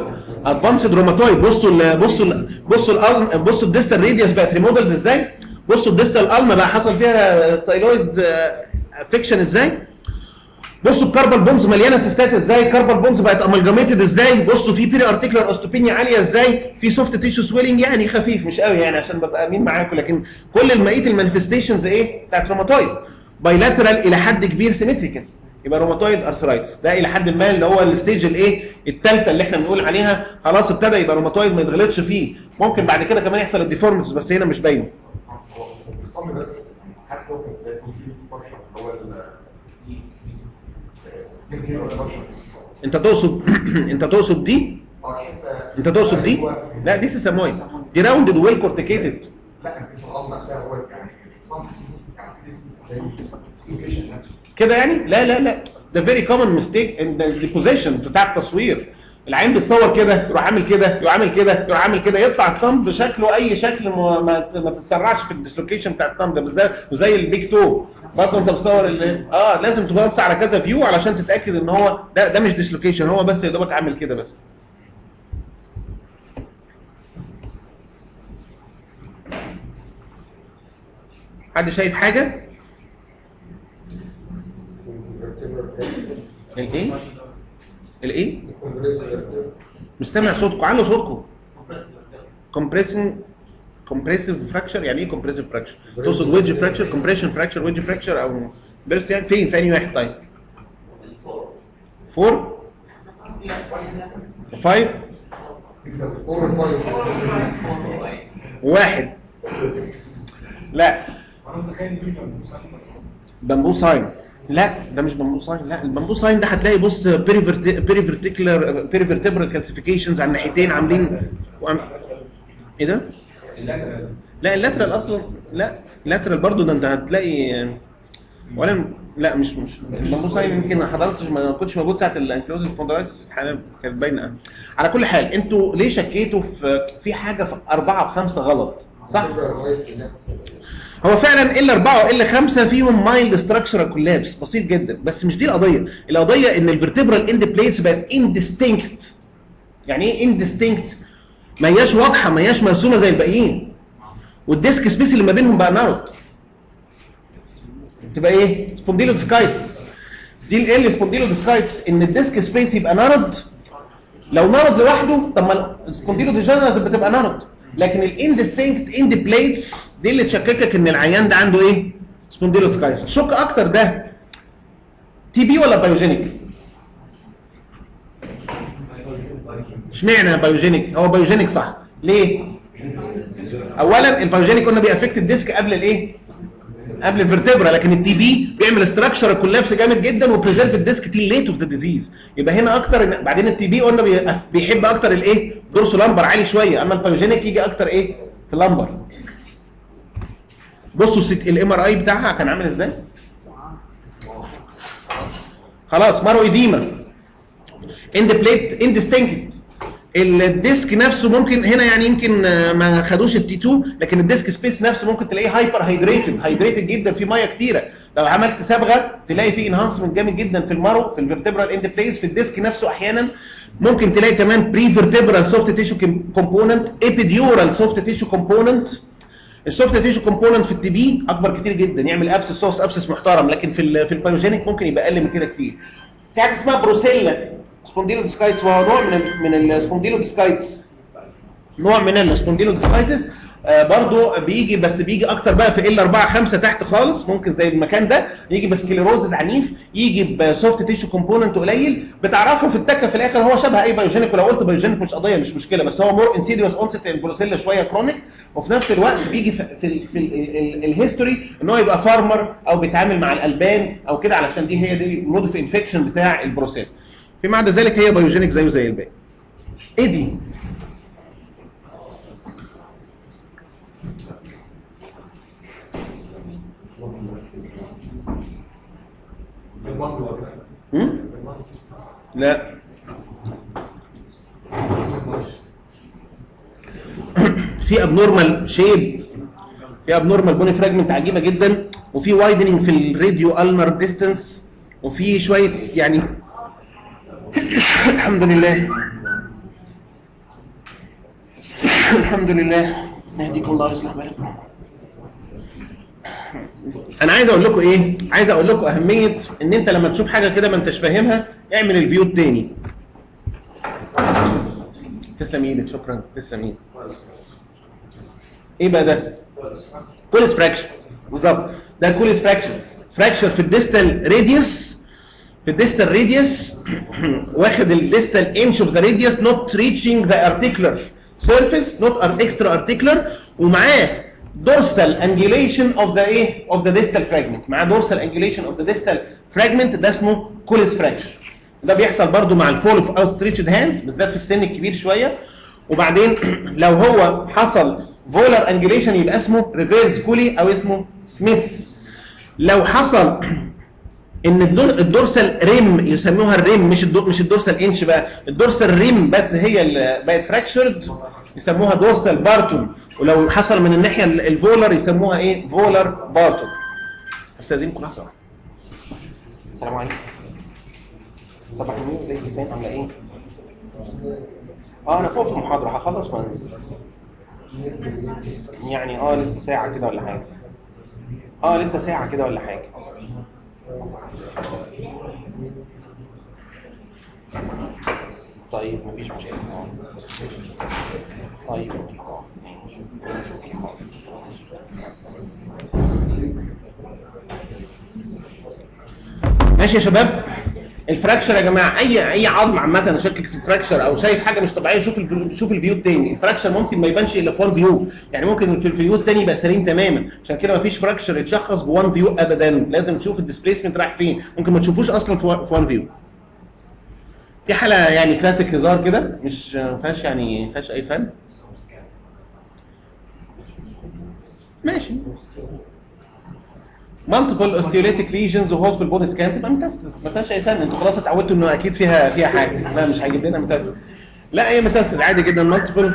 advanced rheumatoid. بصوا بصوا بصوا بصوا ال distal radius بقت remodeled إزاي؟ بصوا ال distal ulna بقى حصل فيها styloid affection إزاي؟ بصوا ال carpal bones مليانة سيستات إزاي؟ ال carpal bones بقت amalgamated إزاي؟ بصوا في periarticular osteopenia عالية إزاي؟ في soft tissue swelling يعني خفيف مش قوي يعني عشان ببقى أمين معاكم لكن كل المقيت المانيفستيشنز إيه؟ بتاعت روماتويد بايلاترال إلى حد كبير سيمتريكال يبقى روماتويد ارثرايتس ده إلى حد ما اللي هو الستيج الايه الثالثه اللي إحنا بنقول عليها. خلاص ابتدى يبقى روماتويد ما يتغلطش فيه. ممكن بعد كده كمان يحصل الديفورمز بس هنا مش باينة. بس حاسس هو ال يمكن يبقى فرشه انت تقصد <clears throat> انت تقصد دي؟ انت تقصد دي؟ لا دي sesamoid دي rounded well corticated لا كده يعني؟ لا لا لا. ده very common mistake ان ال position بتاع التصوير. العيان بتصور كده يروح عامل كده يروح عامل كده يروح عامل كده يطلع ال thumb شكله أي شكل ما, ما, ما تتسرعش في ال dislocation بتاع ال thumb ده بالذات وزي ال big toe. برضه أنت بتصور آه لازم تبص على كذا view علشان تتأكد إن هو ده ده مش dislocation هو بس يا دوبك عامل كده بس. حد شايف حاجة؟ الإيه؟ الايه؟ مش سامع صوتكم. علوا صوتكم. compressing compressive fracture يعني إيه compressive fracture تقصد wedge fracture compression fracture wedge fracture أو burst يعني فين؟ في أنهي واحد؟ طيب. four five واحد. لا. متخيل ان لا ده مش bamboo sign لا ال bamboo sign ده هتلاقي بص peri verticular peri vertebral calcifications على الناحيتين عاملين وعم... إيه ده؟ لا ال lateral أصلا لا ال lateral برضو ده أنت هتلاقي ولا لا مش مش ال bamboo sign يمكن ما حضرتش ما كنتش موجود ساعة ال ankylosing spondylitis كانت باينة على كل حال أنتوا ليه شكيتوا في في حاجة في أربعة وخمسة غلط صح؟ هو فعلا الا أربعة والا خمسة فيهم mild structural collapse بسيط جدا. بس مش دي القضية. القضية إن ال vertebral end plates بقت indistinct يعني إيه indistinct ما هياش واضحة ما هياش مرسومة زي الباقيين. وال disc space اللي ما بينهم بقى narrowed تبقى إيه؟ spondylodiscitis دي ال spondylodiscitis إن ال disc space يبقى narrowed لو narrowed لوحده طب ما ال spondylodegenerative بتبقى narrowed لكن ال indistinct end plates دي اللي تشككك إن العيان ده عنده إيه؟ spondylodiscitis شك أكتر ده TB ولا pyogenic اشمعنى pyogenic هو pyogenic صح. ليه؟ اولا ال pyogenic قلنا بي affect ال disc قبل الإيه؟ قبل ال vertebra لكن ال TB بيعمل structure collapse جامد جدا و preserve ال disc till late of the disease يبقى هنا أكتر بعدين ال TB قلنا بي- بيحب أكتر الايه dorso lumbar عالي شوية أما ال pyogenic يجي أكتر إيه؟ في ال lumbar بصوا ال MRI بتاعها كان عامل إزاي؟ خلاص marrow edema end plate indistinct ال disc نفسه ممكن هنا يعني يمكن ما خدوش ال T 2 لكن ال disc space نفسه ممكن تلاقيه hyper hydrated hydrated جدا في ميه كتيرة. لو عملت صبغه تلاقي فيه enhancement جامد جدا في ال marrow في ال vertebral end plates في ال disc نفسه أحيانا. ممكن تلاقي كمان pre vertebral soft tissue component epidural soft tissue component ال soft tissue component في ال TB أكبر كتير جدا يعمل abscess psoas abscess محترم لكن في في ال pyogenic ممكن يبقى أقل من كده كتير. في حاجة اسمها بروسيلا spondylodiscitis وهو نوع من من ال spondylodiscitis نوع من ال spondylodiscitis آه برضو بيجي بس بيجي أكتر بقى في ال 4 5 تحت خالص ممكن زي المكان ده. يجي ب sclerosis عنيف يجي ب soft tissue component قليل. بتعرفه في التكة في الآخر هو شبه أي pyogenic ولو قلت pyogenic مش قضية مش مشكلة بس هو more insidious onset ال brucella شوية chronic وفي نفس الوقت بيجي في في, في ال- ال- ال history ان هو يبقى farmer أو بيتعامل مع الألبان أو كده علشان دي هي دي ال mode of infection بتاع البروسيلا. فيما عدا ذلك هي pyogenic زيه زي الباقي. إيه دي؟ لا. في abnormal shape في abnormal bony fragment عجيبة جدا وفي widening في ال radio ulnar distance وفي شوية يعني الحمد لله. الحمد لله. يهديكم الله ويصلح بالكم. أنا عايز أقول لكم إيه؟ عايز أقول لكم أهمية إن أنت لما تشوف حاجة كده ما أنتش فاهمها اعمل الفيو التاني. تسلم إيدك شكرا. تسلم إيدك. إيه بقى ده؟ Colles fracture بالظبط. ده Colles fracture fracture في ال distal radius في ال distal radius واخد ال distal inch of the radius not reaching the articular surface not extra articular ومعاه dorsal angulation of the إيه of the distal fragment. معاه dorsal angulation of the distal fragment ده اسمه Colles fracture ده بيحصل برضو مع ال fall of outstretched hand بالذات في السن الكبير شوية. وبعدين <clears throat> لو هو حصل volar angulation يبقى اسمه reverse Colles أو اسمه سميث لو حصل <clears throat> إن الدور ال dorsal rim يسموها ال rim مش الدور مش ال dorsal inch بقى. ال dorsal rim بس هي اللي بقت fractured يسموها dorsal Barton ولو حصل من الناحية ال- ال volar يسموها إيه؟ volar Barton أستاذنكم لحظه. السلام عليكم. النور. ازيك إزاي عاملة إيه؟ آه أنا فوق في المحاضرة. هخلص وأنزل. يعني آه لسه ساعة كده ولا حاجة. آه لسه ساعة كده ولا حاجة. طيب مفيش مشكلة. طيب. ماشي يا شباب. ال fracture يا جماعة أي أي عظم عامة أنا شاكك في ال fracture أو شايف حاجة مش طبيعية شوف شوف ال view التاني. ال fracture ممكن ما يبانش إلا في one view يعني ممكن في ال view التاني يبقى سليم تماما. عشان كده ما فيش fracture يتشخص ب one view ابدا. لازم تشوف ال displacement رايح فين. ممكن ما تشوفوش أصلا في one view في حالة يعني كلاسيك هزار كده مش ما فيهاش يعني ما فيهاش أي فن. ماشي. multiple osteolytic lesions و hot في ال body scan تبقى metastasis. ما فيهاش أي فن أنتوا خلاص اتعودتوا إنه أكيد فيها فيها حاجة. لا مش هيجيب لنا metastasis. لا هي metastasis. عادي جدا. multiple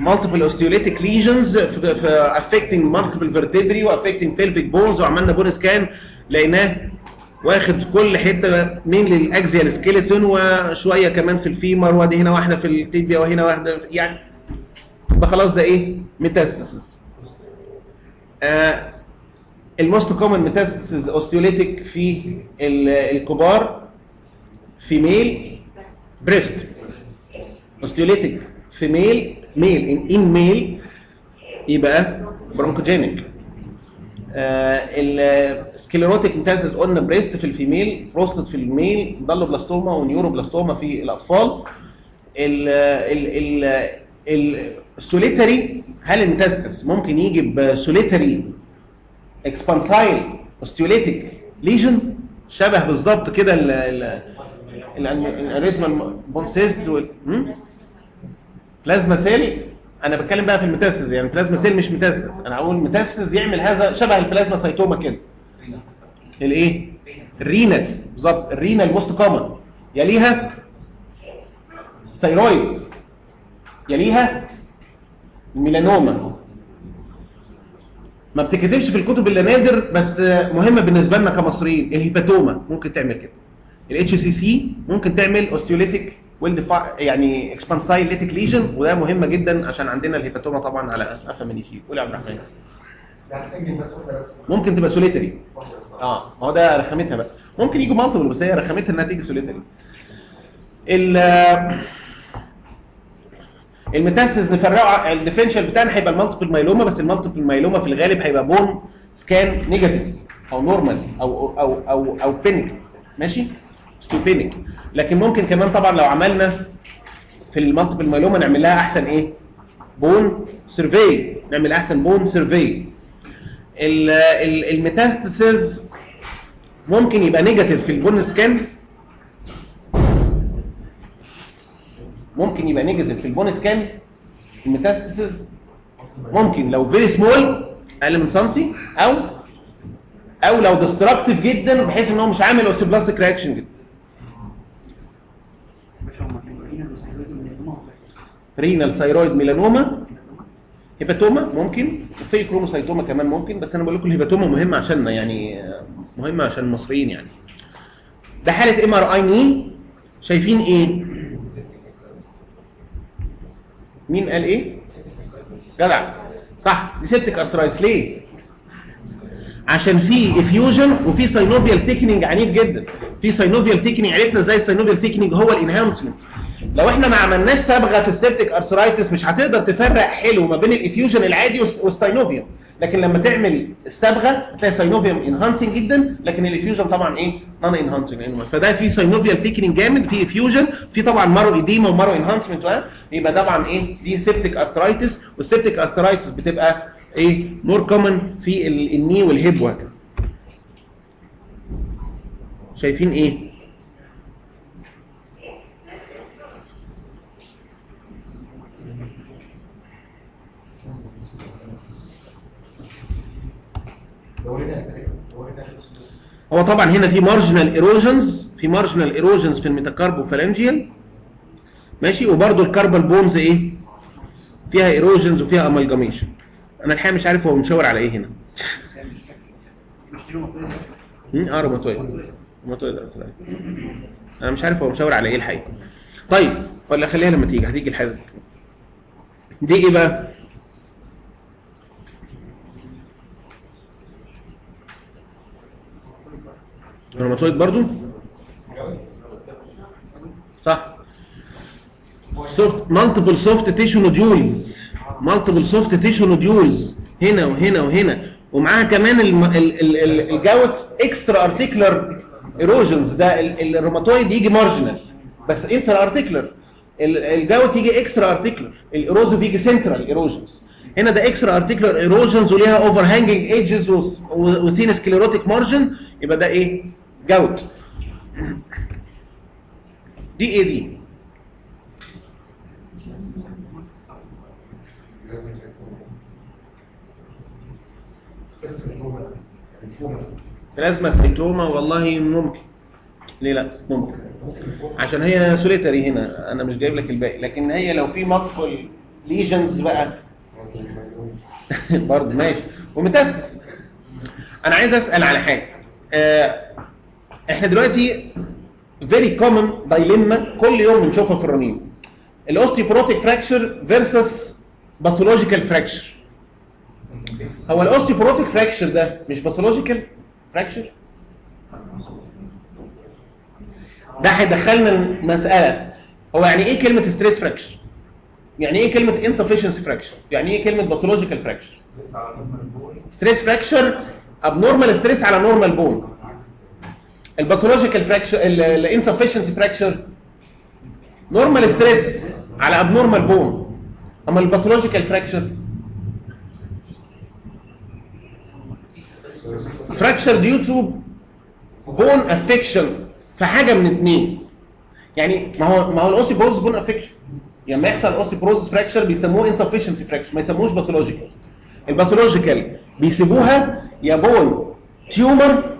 multiple osteolytic lesions في affecting multiple vertebrae و affecting pelvic bones وعملنا body scan لقيناه واخد كل حتة من ال axial skeleton وشوية كمان في ال femur وأدي هنا واحدة في ال tibia وهنا واحدة يعني يبقى خلاص ده إيه؟ metastasis آه ال most common metastasis osteolytic في ال- الكبار female breast osteolytic في male male in in male يبقى bronchogenic ال sclerotic metastasis قلنا breast في ال female prostate في ال male blastoma و neuroblastoma في الأطفال. ال ال ال ال solitary هل ال metastasis ممكن يجي ب solitary expansile osteolytic lesion شبه بالظبط كده ال ال ال aneurysmal bone cyst plasma cell. أنا بتكلم بقى في ال metastasis يعني plasma cell مش metastasis أنا أقول metastasis يعمل هذا شبه ال plasmacytoma كده. الإيه؟ ال renal. بالظبط ال renal most common يليها thyroid يليها الميلانوما ما بتكتبش في الكتب الا نادر بس مهمة بالنسبة لنا كمصريين. ال hepatoma ممكن تعمل كده. ال HCC ممكن تعمل osteolytic يعني expansile lytic lesion وده مهمه جدا عشان عندنا ال hepatoma طبعا على قفا من يشيل قول يا عبد الرحمن. يعني ممكن تبقى solitary آه ما هو ده رخامتها بقى. ممكن يجوا multiple بس هي رخامتها إنها تيجي solitary ال ال metastasis نفرقه ال differential بتاعنا هيبقى ال multiple myeloma بس ال multiple myeloma في الغالب هيبقى bone scan negative أو normal أو أو أو أو photopenic ماشي؟ photopenic لكن ممكن كمان طبعا لو عملنا في ال multiple myeloma نعمل لها أحسن إيه؟ bone survey نعمل أحسن bone survey ال metastasis ممكن يبقى negative في ال bone scan ممكن يبقى negative في ال bone scan ال metastasis ممكن لو very small أقل من سنتي أو أو لو destructive جدا بحيث إن هو مش عامل osteoblastic reaction جدا. renal thyroid melanoma hepatoma ممكن. و pheochromocytoma كمان ممكن. بس أنا بقول لكم ال hepatoma مهمه عشاننا يعني مهمه عشان المصريين يعني. ده حالة MRI knee. شايفين إيه؟ مين قال إيه؟ جدع. صح. دي septic arthritis ليه؟ عشان في effusion وفي synovial thickening عنيف جدا. في synovial thickening عرفنا إزاي ال synovial thickening هو ال enhancement. لو إحنا ما عملناش صبغة في ال septic arthritis مش هتقدر تفرق حلو ما بين ال effusion العادي وال s- وال synovium لكن لما تعمل الصبغه هتلاقي synovium enhancing جدا لكن ال effusion طبعا إيه؟ non enhancing فده في synovial thickening جامد في effusion في طبعا marrow edema و marrow enhancement يبقى طبعا إيه؟ دي septic arthritis وال septic arthritis بتبقى إيه؟ more common في ال- ال knee وال hip وهكذا شايفين إيه؟ هو طبعا هنا في marginal erosions في marginal erosions في ال metacarpophalangeal ماشي؟ وبرده ال carpal bones إيه؟ فيها erosions وفيها amalgamation أنا الحقيقة مش عارف هو مشاور على إيه هنا؟ آه. أنا مش عارف هو مشاور على إيه الحقيقة. طيب ولا خليها لما تيجي هتيجي الحاجة. دي إيه بقى؟ روماتويد برضو؟ صح. soft multiple soft tissue nodules multiple soft tissue nodules هنا وهنا وهنا. ومعاها كمان. ال gout extra articular erosions ده ال... الروماتويد يجي marginal بس intra articular ال gout يجي extra articular ال erosive يجي central erosions هنا ده extra articular erosions وليها overhanging edges و thin sclerotic margin يبقى ده إيه؟ gout دي إيه دي plasmacytoma والله ممكن ليه لا؟ ممكن. عشان هي solitary هنا. أنا مش جايب لك الباقي. لكن هي لو في multiple lesions بقى. <laughs> برضه ماشي. و metastasis. أنا عايز أسأل على حاجة. آه إحنا دلوقتي very common dilemma كل يوم بنشوفها في الرنين. ال osteoporotic fracture versus pathological fracture هو ال osteoporotic fracture ده مش pathological fracture ده هيدخلنا المساله هو يعني إيه كلمة stress fracture يعني إيه كلمة insufficiency fracture يعني إيه كلمة pathological fracture stress fracture abnormal stress على normal bone ال pathological fracture ال insufficiency fracture normal stress على abnormal bone أما ال pathological fracture fracture due to bone affection في حاجة من اتنين. يعني ما هو ما هو ال osteoporosis bone affection لما يحصل osteoporosis fracture بيسموه insufficiency fracture ما يسموهوش pathological ال pathological بيسيبوها يا bone tumor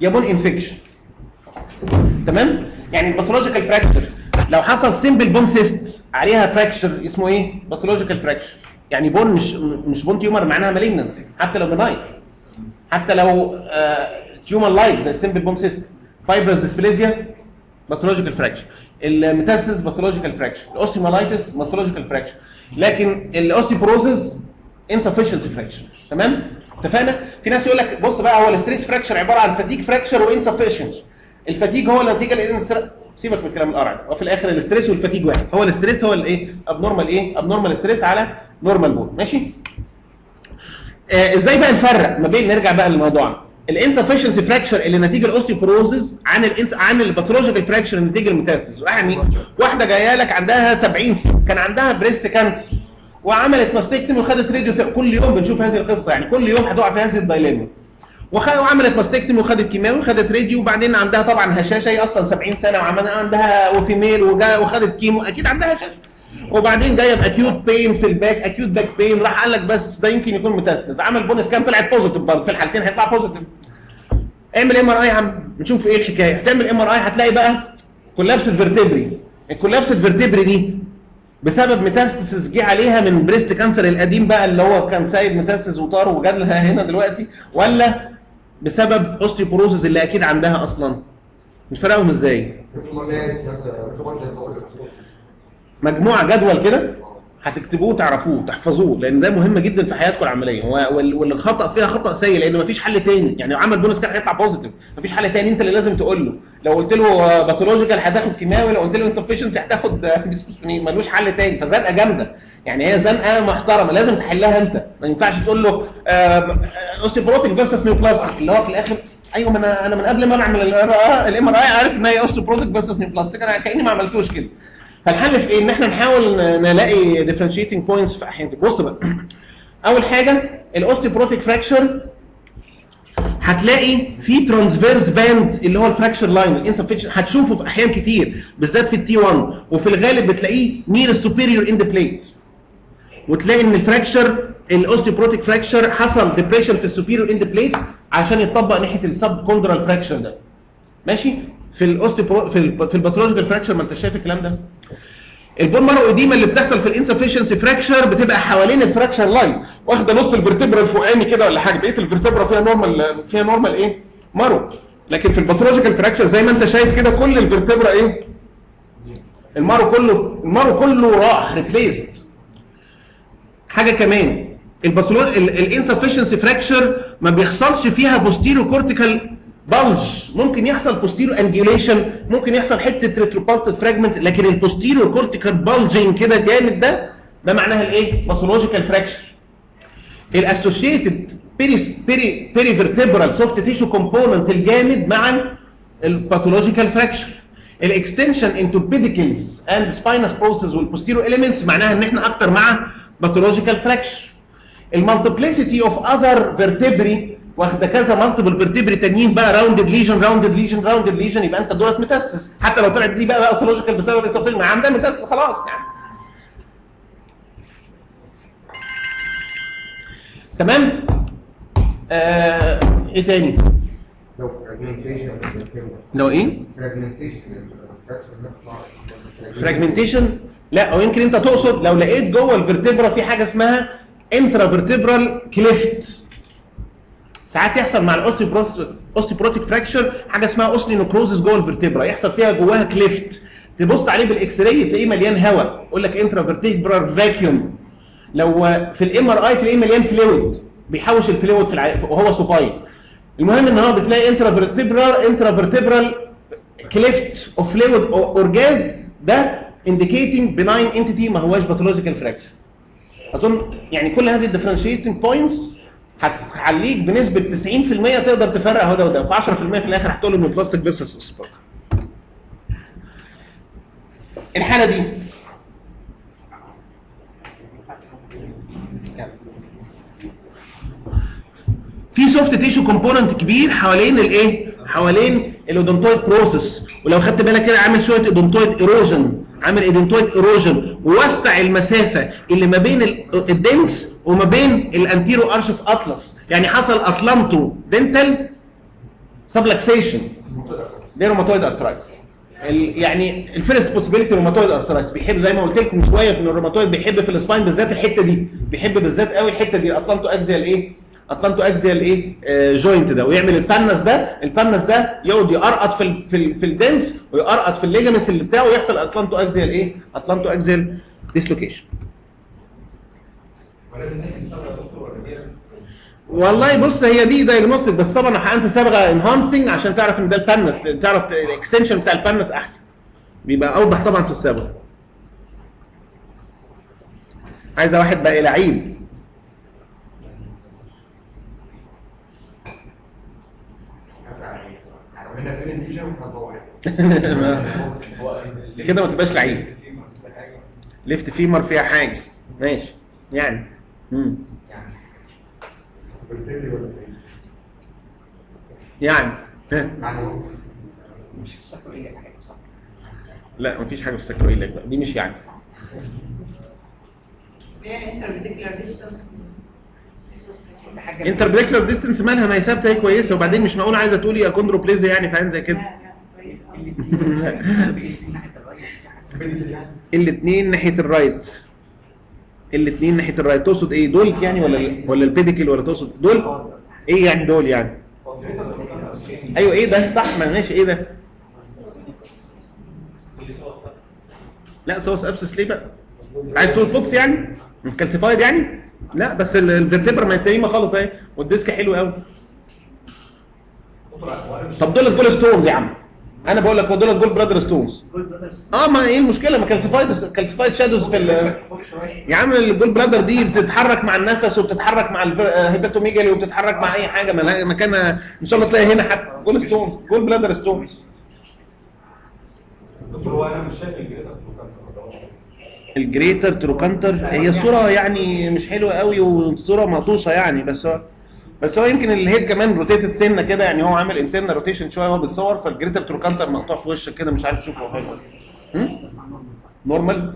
يا bone infection تمام؟ يعني ال pathological fracture لو حصل simple bone cyst عليها fracture اسمه إيه؟ pathological fracture يعني bone مش مش bone tumor معناها malignancy حتى لو benign حتى لو tumor like زي ال simple bone cyst fibrous dysplasia pathological fracture ال metastasis pathological fracture ال osteomyelitis pathological fracture لكن ال osteoporosis insufficiency fracture تمام؟ اتفقنا؟ في ناس يقول لك بص بقى هو ال stress fracture عبارة عن fatigue fracture و insufficiency ال fatigue هو النتيجه لإن سيبك من الكلام القرع وفي الآخر ال stress وال fatigue واحد. هو ال stress هو الإيه؟ abnormal إيه؟ abnormal stress على normal bone ماشي؟ آه إزاي بقى نفرق ما بين نرجع بقى لموضوعنا ال insufficiency fracture اللي نتيجة ال osteoporosis عن الانس عن ال pathological fracture نتيجة ال metastasis يعني واحدة جاية لك عندها 70 سنة. كان عندها breast cancer وعملت mastectomy وخدت راديو. كل يوم بنشوف هذه القصة. يعني كل يوم هتقع في هذه ال dilemma وخ- وعملت mastectomy وخدت كيماوي وخدت راديو وبعدين عندها طبعا هشاشة هي أصلا 70 سنة وعمل عندها و female وجا- وخدت chemo أكيد عندها هشاشة. وبعدين جاية ب acute pain في ال back acute back pain راح قال لك بس ده يمكن يكون metastasis عمل bone scan طلعت positive برضه. في الحالتين هيطلع positive اعمل MRI عم. نشوف إيه الحكاية. هتعمل MRI هتلاقي بقى collapsed vertebrae ال collapsed vertebrae دي بسبب metastasis جه عليها من breast cancer القديم بقى اللي هو كان side metastasis وطار وجاب لها هنا دلوقتي ولا بسبب osteoporosis اللي أكيد عندها أصلا؟ نفرقهم إزاي؟ مجموعة جدول كده؟ هتكتبوه تعرفوه تحفظوه لأن ده مهم جدا في حياتكم العملية. هو وال- والخطا فيها خطأ سيء لأن مفيش حل تاني. يعني عمل bone scan كان هيطلع positive مفيش حل تاني أنت اللي لازم تقول له. لو قلت له pathological هتاخد كيماوي لو قلت له insufficiency هتاخد <laughs> ملوش حل تاني. فزنقة جامدة. يعني هي زنقة محترمة لازم تحلها أنت. ما ينفعش تقول له osteoporotic versus neoplastic اللي هو في الآخر أيوه ما أنا أنا من قبل ما أعمل ال MRI عارف إن هي osteoporotic versus neoplastic أنا كأني ما عملتوش كده. فالحل في إيه؟ إن إحنا نحاول نلاقي differentiating points في أحيان. بص بقى. أول حاجة ال osteoporotic fracture هتلاقي في transverse band اللي هو ال fracture line ال insufficiency هتشوفه في أحيان كتير بالذات في ال T 1 وفي الغالب بتلاقيه near ال superior end plate وتلاقي إن ال fracture ال osteoporotic fracture حصل depression في ال superior end plate عشان يتطبق ناحية ال subchondral fracture ده. ماشي؟ في ال osteopo- في في ال pathological fracture ما انت شايف الكلام ده؟ ال bone marrow edema اللي بتحصل في ال insufficiency fracture بتبقى حوالين ال fracture line واخدة نص ال vertebra الفوقاني كده ولا حاجة بقية ال vertebra فيها normal فيها normal إيه؟ marrow. لكن في ال pathological fracture زي ما أنت شايف كده كل ال vertebra إيه؟ ال marrow كله ال marrow كله راح replaced حاجة كمان ال insufficiency fracture ما بيحصلش فيها posterior cortical bulge ممكن يحصل posterior angulation ممكن يحصل حتة retropulsed fragment لكن ال posterior cortical bulging كده جامد ده ده معناها الايه pathological fracture ال associated peri peri perivertebral soft tissue component الجامد مع ال pathological fracture ال extension into pedicles and spinous process وال posterior elements معناها إن إحنا أكتر مع pathological fracture ال multiplicity of other vertebrae واخده كذا multiple vertebrae تانيين بقى rounded lesion rounded lesion rounded lesion يبقى انت دولت metastasis. حتى لو طلعت دي بقى pathological بسبب الاسوفيل ما عندها metastasis خلاص يعني. تمام؟ آه إيه تاني؟ لو fragmentation لو إيه؟ fragmentation fragmentation لا أو يمكن أنت تقصد لو لقيت جوه ال vertebra في حاجة اسمها intravertebral cleft ساعات يحصل مع ال osteoporotic fracture حاجة اسمها osteonecrosis جوه ال vertebra يحصل فيها جواها cleft تبص عليه بال X-ray تلاقيه مليان هواء. يقول لك intravertebral vacuum لو في ال MRI تلاقيه مليان fluid بيحوش ال fluid في الع... وهو supine المهم إن هو بتلاقي intravertebral intravertebral cleft of fluid or gas ده indicating benign entity ما هواش pathological fracture أظن يعني كل هذه ال differentiating points هتخليك بنسبة 90% تقدر تفرق اهو ده وده و10% في الآخر هتقول إنه neoplastic versus osteoporotic الحالة دي. في soft tissue component كبير حوالين الايه؟ حوالين ال odontoid process ولو خدت بالك كده عامل شوية odontoid erosion عامل odontoid erosion ووسع المسافة اللي ما بين ال- الـ dens وما بين ال anterior arch of atlas. يعني حصل atlanto dental subluxation. دي روماتويد يعني ال first possibility rheumatoid arthritis بيحب زي ما قلت لكم شوية في الروماتويد بيحب في ال spine بالذات الحتة دي. بيحب بالذات قوي الحتة دي. atlanto-axial إيه؟ atlanto-axial إيه آه joint ده. ويعمل ال pannus ده. ال pannus ده يقعد يقرقط في في, في ال dens ويقرقط في ال ligaments اللي بتاعه ويحصل atlanto-axial إيه atlanto-axial dislocation والله بص هي دي diagnostic بس طبعا حقنت صبغه enhancing عشان تعرف إن ده ال pannus تعرف ال extension بتاع ال pannus أحسن. بيبقى أوضح طبعا في الصبغه عايزه واحد بقى لعيب عملنا فين lesion وإحنا جوه هو <laughs> كده ما تبقاش لعيب. left femur فيها حاجة. ماشي. يعني. امم يعني؟ يعني. يعني مش في إيه حاجة صح؟ لا مفيش حاجة في ال sacroiliac بقى. دي مش يعني. يعني حاجة interpedicular distance مالها ما هي ثابته هي كويسة وبعدين مش معقول عايزة تقولي يا achondroplasia يعني فاهم زي كده. يعني الاثنين ناحية ال right الاثنين ناحية ال right تقصد إيه؟ دول يعني ولا ولا ال pedicle ولا تقصد دول؟ إيه يعني دول يعني؟ أيوه إيه ده؟ صح ما ماشي إيه ده؟ لا psoas abscess ليه بقى؟ عايز تقول focus يعني؟ calcified يعني؟ لا بس ال- ال vertebra ما سليمة خالص أهي وال disc حلو قوي طب دول ال gall stones يا عم. أنا بقول لك هو دول ال gall bladder stones آه ما إيه المشكلة ما calcified calcified shadows في ال- يا عم ال gall bladder دي بتتحرك مع النفس وبتتحرك مع ال hepatomegaly وبتتحرك مع أي حاجة ما مكانها إن شاء الله تلاقي هنا حتى gall stones gall bladder stones دكتور هو أنا مش شايف ال greater trochanter هي الصورة يعني مش حلوة قوي والصورة مقطوشه يعني بس هو بس هو يمكن ال head كمان rotated سنة كده يعني هو عامل internal rotation شوية وهو بيتصور فال greater trochanter مقطوع في وشك كده مش عارف تشوفه هم؟ normal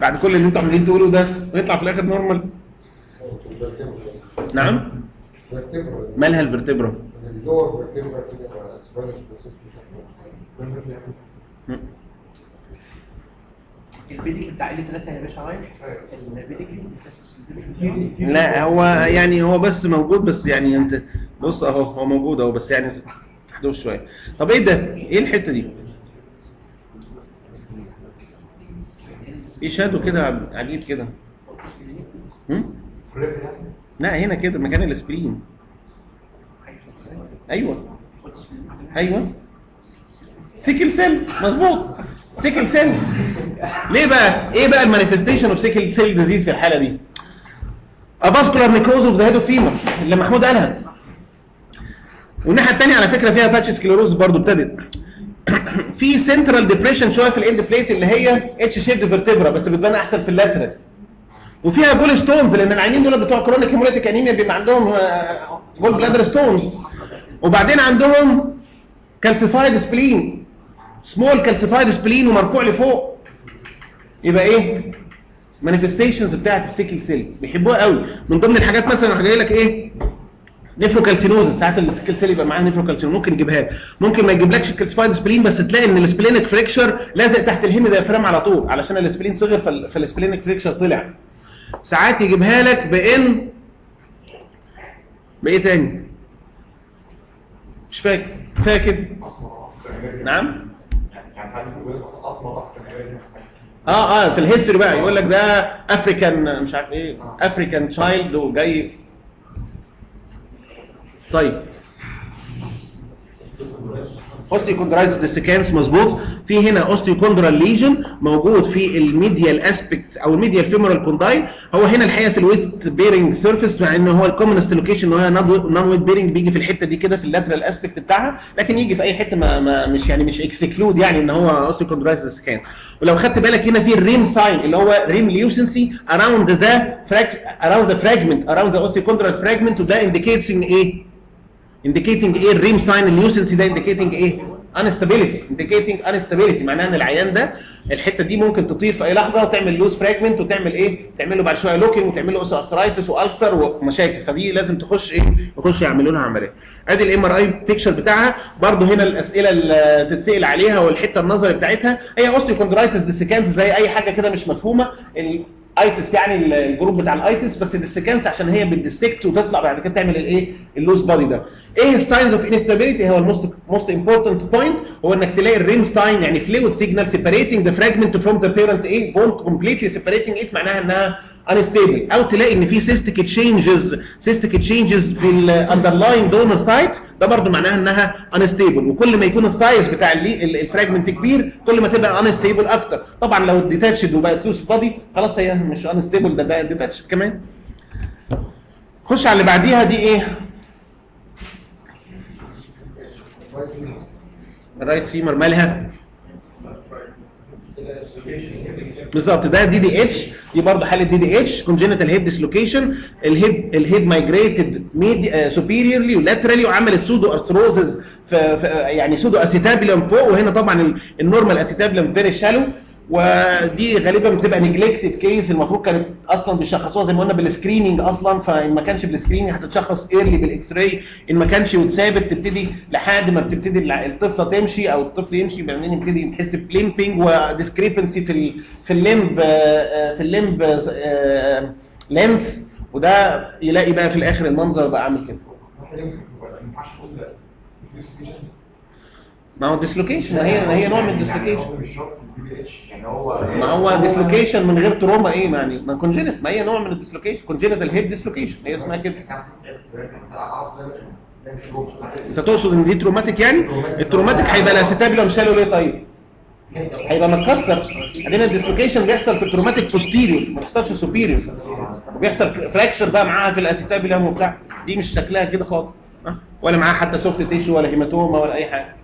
بعد كل اللي أنتوا عاملين تقولوا ده ويطلع في الآخر normal نعم؟ مالها ال vertebra بتاع ال 3 يا باشا رايح؟ ال pedicle لا هو يعني هو بس موجود بس يعني انت بص اهو هو موجود اهو بس يعني محدود شوية. طب إيه ده؟ إيه الحتة دي؟ إيه shadow كده عجيب كده. لا هنا كده مكان ال spleen أيوه. أيوه. sickle cell مظبوط. sickle cell. ليه بقى؟ إيه بقى ال manifestation of sickle cell disease في الحالة دي؟ avascular necrosis of the head of femur اللي محمود قالها. والناحية الثانية على فكرة فيها patchy sclerosis برضو ابتدت. في central depression شوية في ال end plate اللي هي H shaped vertebra بس بتبان أحسن في ال lateral وفيها gall stones لأن العيانين دول بتوع chronic hemolytic anemia بيبقى عندهم gall bladder stones وبعدين عندهم calcified spleen small calcified spleen ومرفوع لفوق. يبقى إيه؟ manifestations بتاعت ال sickle cell. بيحبوها قوي. من ضمن الحاجات مثلا راح جاي لك إيه؟ nephrocalcinosis ساعات ال sickle cell يبقى معاه nephrocalcinosis ممكن يجيبها. ممكن ما يجيبلكش ال calcified spleen بس تلاقي إن ال splenic flexure لازق تحت ال hemidiaphragm على طول. علشان ال spleen صغر فال- فال splenic flexure طلع. ساعات يجيبها لك بإن بإيه تاني؟ مش فاكر. فاكر؟ نعم؟ آه آه في ال history بقى يقول لك ده African مش عارف إيه African child وجاي. طيب. osteochondritis dissecans مظبوط. في هنا osteochondral lesion موجود في ال medial aspect أو ال medial femoral condyle هو هنا الحقيقة في ال weight bearing surface مع ان هو ال commonest location إن هو non weight bearing بيجي في الحتة دي كده في ال lateral aspect بتاعها. لكن يجي في أي حتة ما, ما مش يعني مش exclude يعني إن هو osteochondritis dissecans ولو خدت بالك هنا في ال rim sign اللي هو rim lucency around the around the fragment around the osteochondral fragment وده indicates إن إيه؟ Indicating إيه ال rim sign ال lucency ده indicating إيه unstability indicating unstability معناها إن العيان ده الحتة دي ممكن تطير في أي لحظة وتعمل loose fragment وتعمل إيه؟ تعمل له بعد شوية locking وتعمل له osteoarthritis والسر ومشاكل. فدي لازم تخش إيه؟ يخش يعملوا لها عملية. أدي ال MRI picture بتاعها. برضه هنا الأسئلة اللي تتسأل عليها والحتة النظري بتاعتها. هي osteochondritis dissecans زي أي حاجة كده مش مفهومة. itis يعني ال group بتاع ال itis بس ال dissecans عشان هي بت dissect وتطلع بعد كده تعمل الايه؟ ال loose body ده. إيه ال signs of instability هو ال most most important point هو انك تلاقي ال rim sign يعني fluid signal separating the fragment from the parent إيه bone completely separating it معناها انها unstable. أو تلاقي إن في cystic changes cystic changes في ال underlying donor site ده برضو معناها إنها unstable. وكل ما يكون ال size بتاع ال fragment كبير كل ما تبقى unstable أكتر. طبعا لو detached وبقت loose body خلاص هي مش unstable ده ده detached كمان. خش على اللي بعديها دي إيه؟ الـ right femur مالها؟ بالظبط. ده DDH دي برضه حالة DDH congenital head dislocation الـ head الـ head migrated superiorly و laterally وعملت pseudo arthrosis في يعني pseudo acetabulum فوق. وهنا طبعا ال- normal acetabulum very shallow ودي غالبا بتبقى neglected case المفروض كانت أصلا بيشخصوها زي ما قلنا بالـ screening أصلا فإن ما كانش بالـ screening هتتشخص early بالـ X-ray إن ما كانش وتثابت تبتدي لحد ما بتبتدي الطفله تمشي أو الطفل يمشي بعدين يبتدي يحس بـ limping و discrepancy في في الـ limb آه، في الـ limb length وده يلاقي بقى في الآخر المنظر بقى عامل كده. ما هو dislocation ما هي ما هي نوع من الـ dislocation مش اتش يعني هو ما هو dislocation من غير trauma إيه؟ يعني ما congenit ما هي نوع من الـ dislocation congenital head dislocation هي اسمها كده. أنت تقصد إن دي traumatic يعني؟ الـ traumatic هيبقى الـ acetabulum shallow ليه طيب. هيبقى متكسر. بعدين الـ dislocation بيحصل في الـ traumatic posterior ما بيحصلش superior وبيحصل fracture بقى معاها في الـ acetabulum وبتاع دي مش شكلها كده خالص؟ ولا معاها حتى soft tissue ولا hematoma ولا أي حاجة.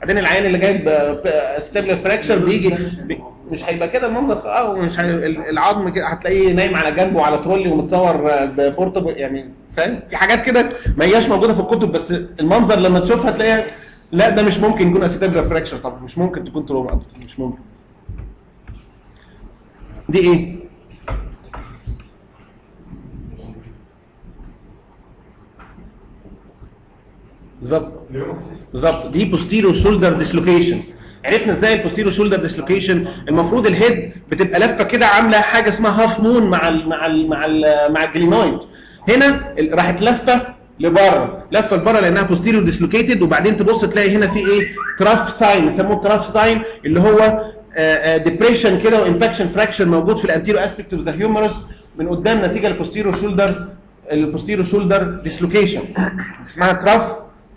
بعدين العيان اللي جايب acetabulum fracture بيجي بي مش هيبقى كده المنظر آه مش هي... العظم كده هتلاقيه نايم على جنبه على ترولي ومتصور بـ portable يعني فاهم؟ في حاجات كده ما هياش موجودة في الكتب بس المنظر لما تشوفها تلاقيها لا ده مش ممكن يكون acetabulum fracture طبعا مش ممكن تكون trauma مش ممكن. دي إيه؟ بالظبط بالظبط دي posterior shoulder dislocation عرفنا إزاي الـ posterior shoulder dislocation المفروض الـ head بتبقى لفة كده عاملة حاجة اسمها half moon مع ال مع ال مع ال مع الـ glenoid هنا راحت لفة لبره. لفة لبره لأنها posterior dislocated وبعدين تبص تلاقي هنا في إيه؟ trough sign يسموه trough sign اللي هو depression كده و impaction fracture موجود في الـ anterior aspect of the humerus من قدام نتيجة الـ posterior shoulder الـ posterior shoulder dislocation اسمها trough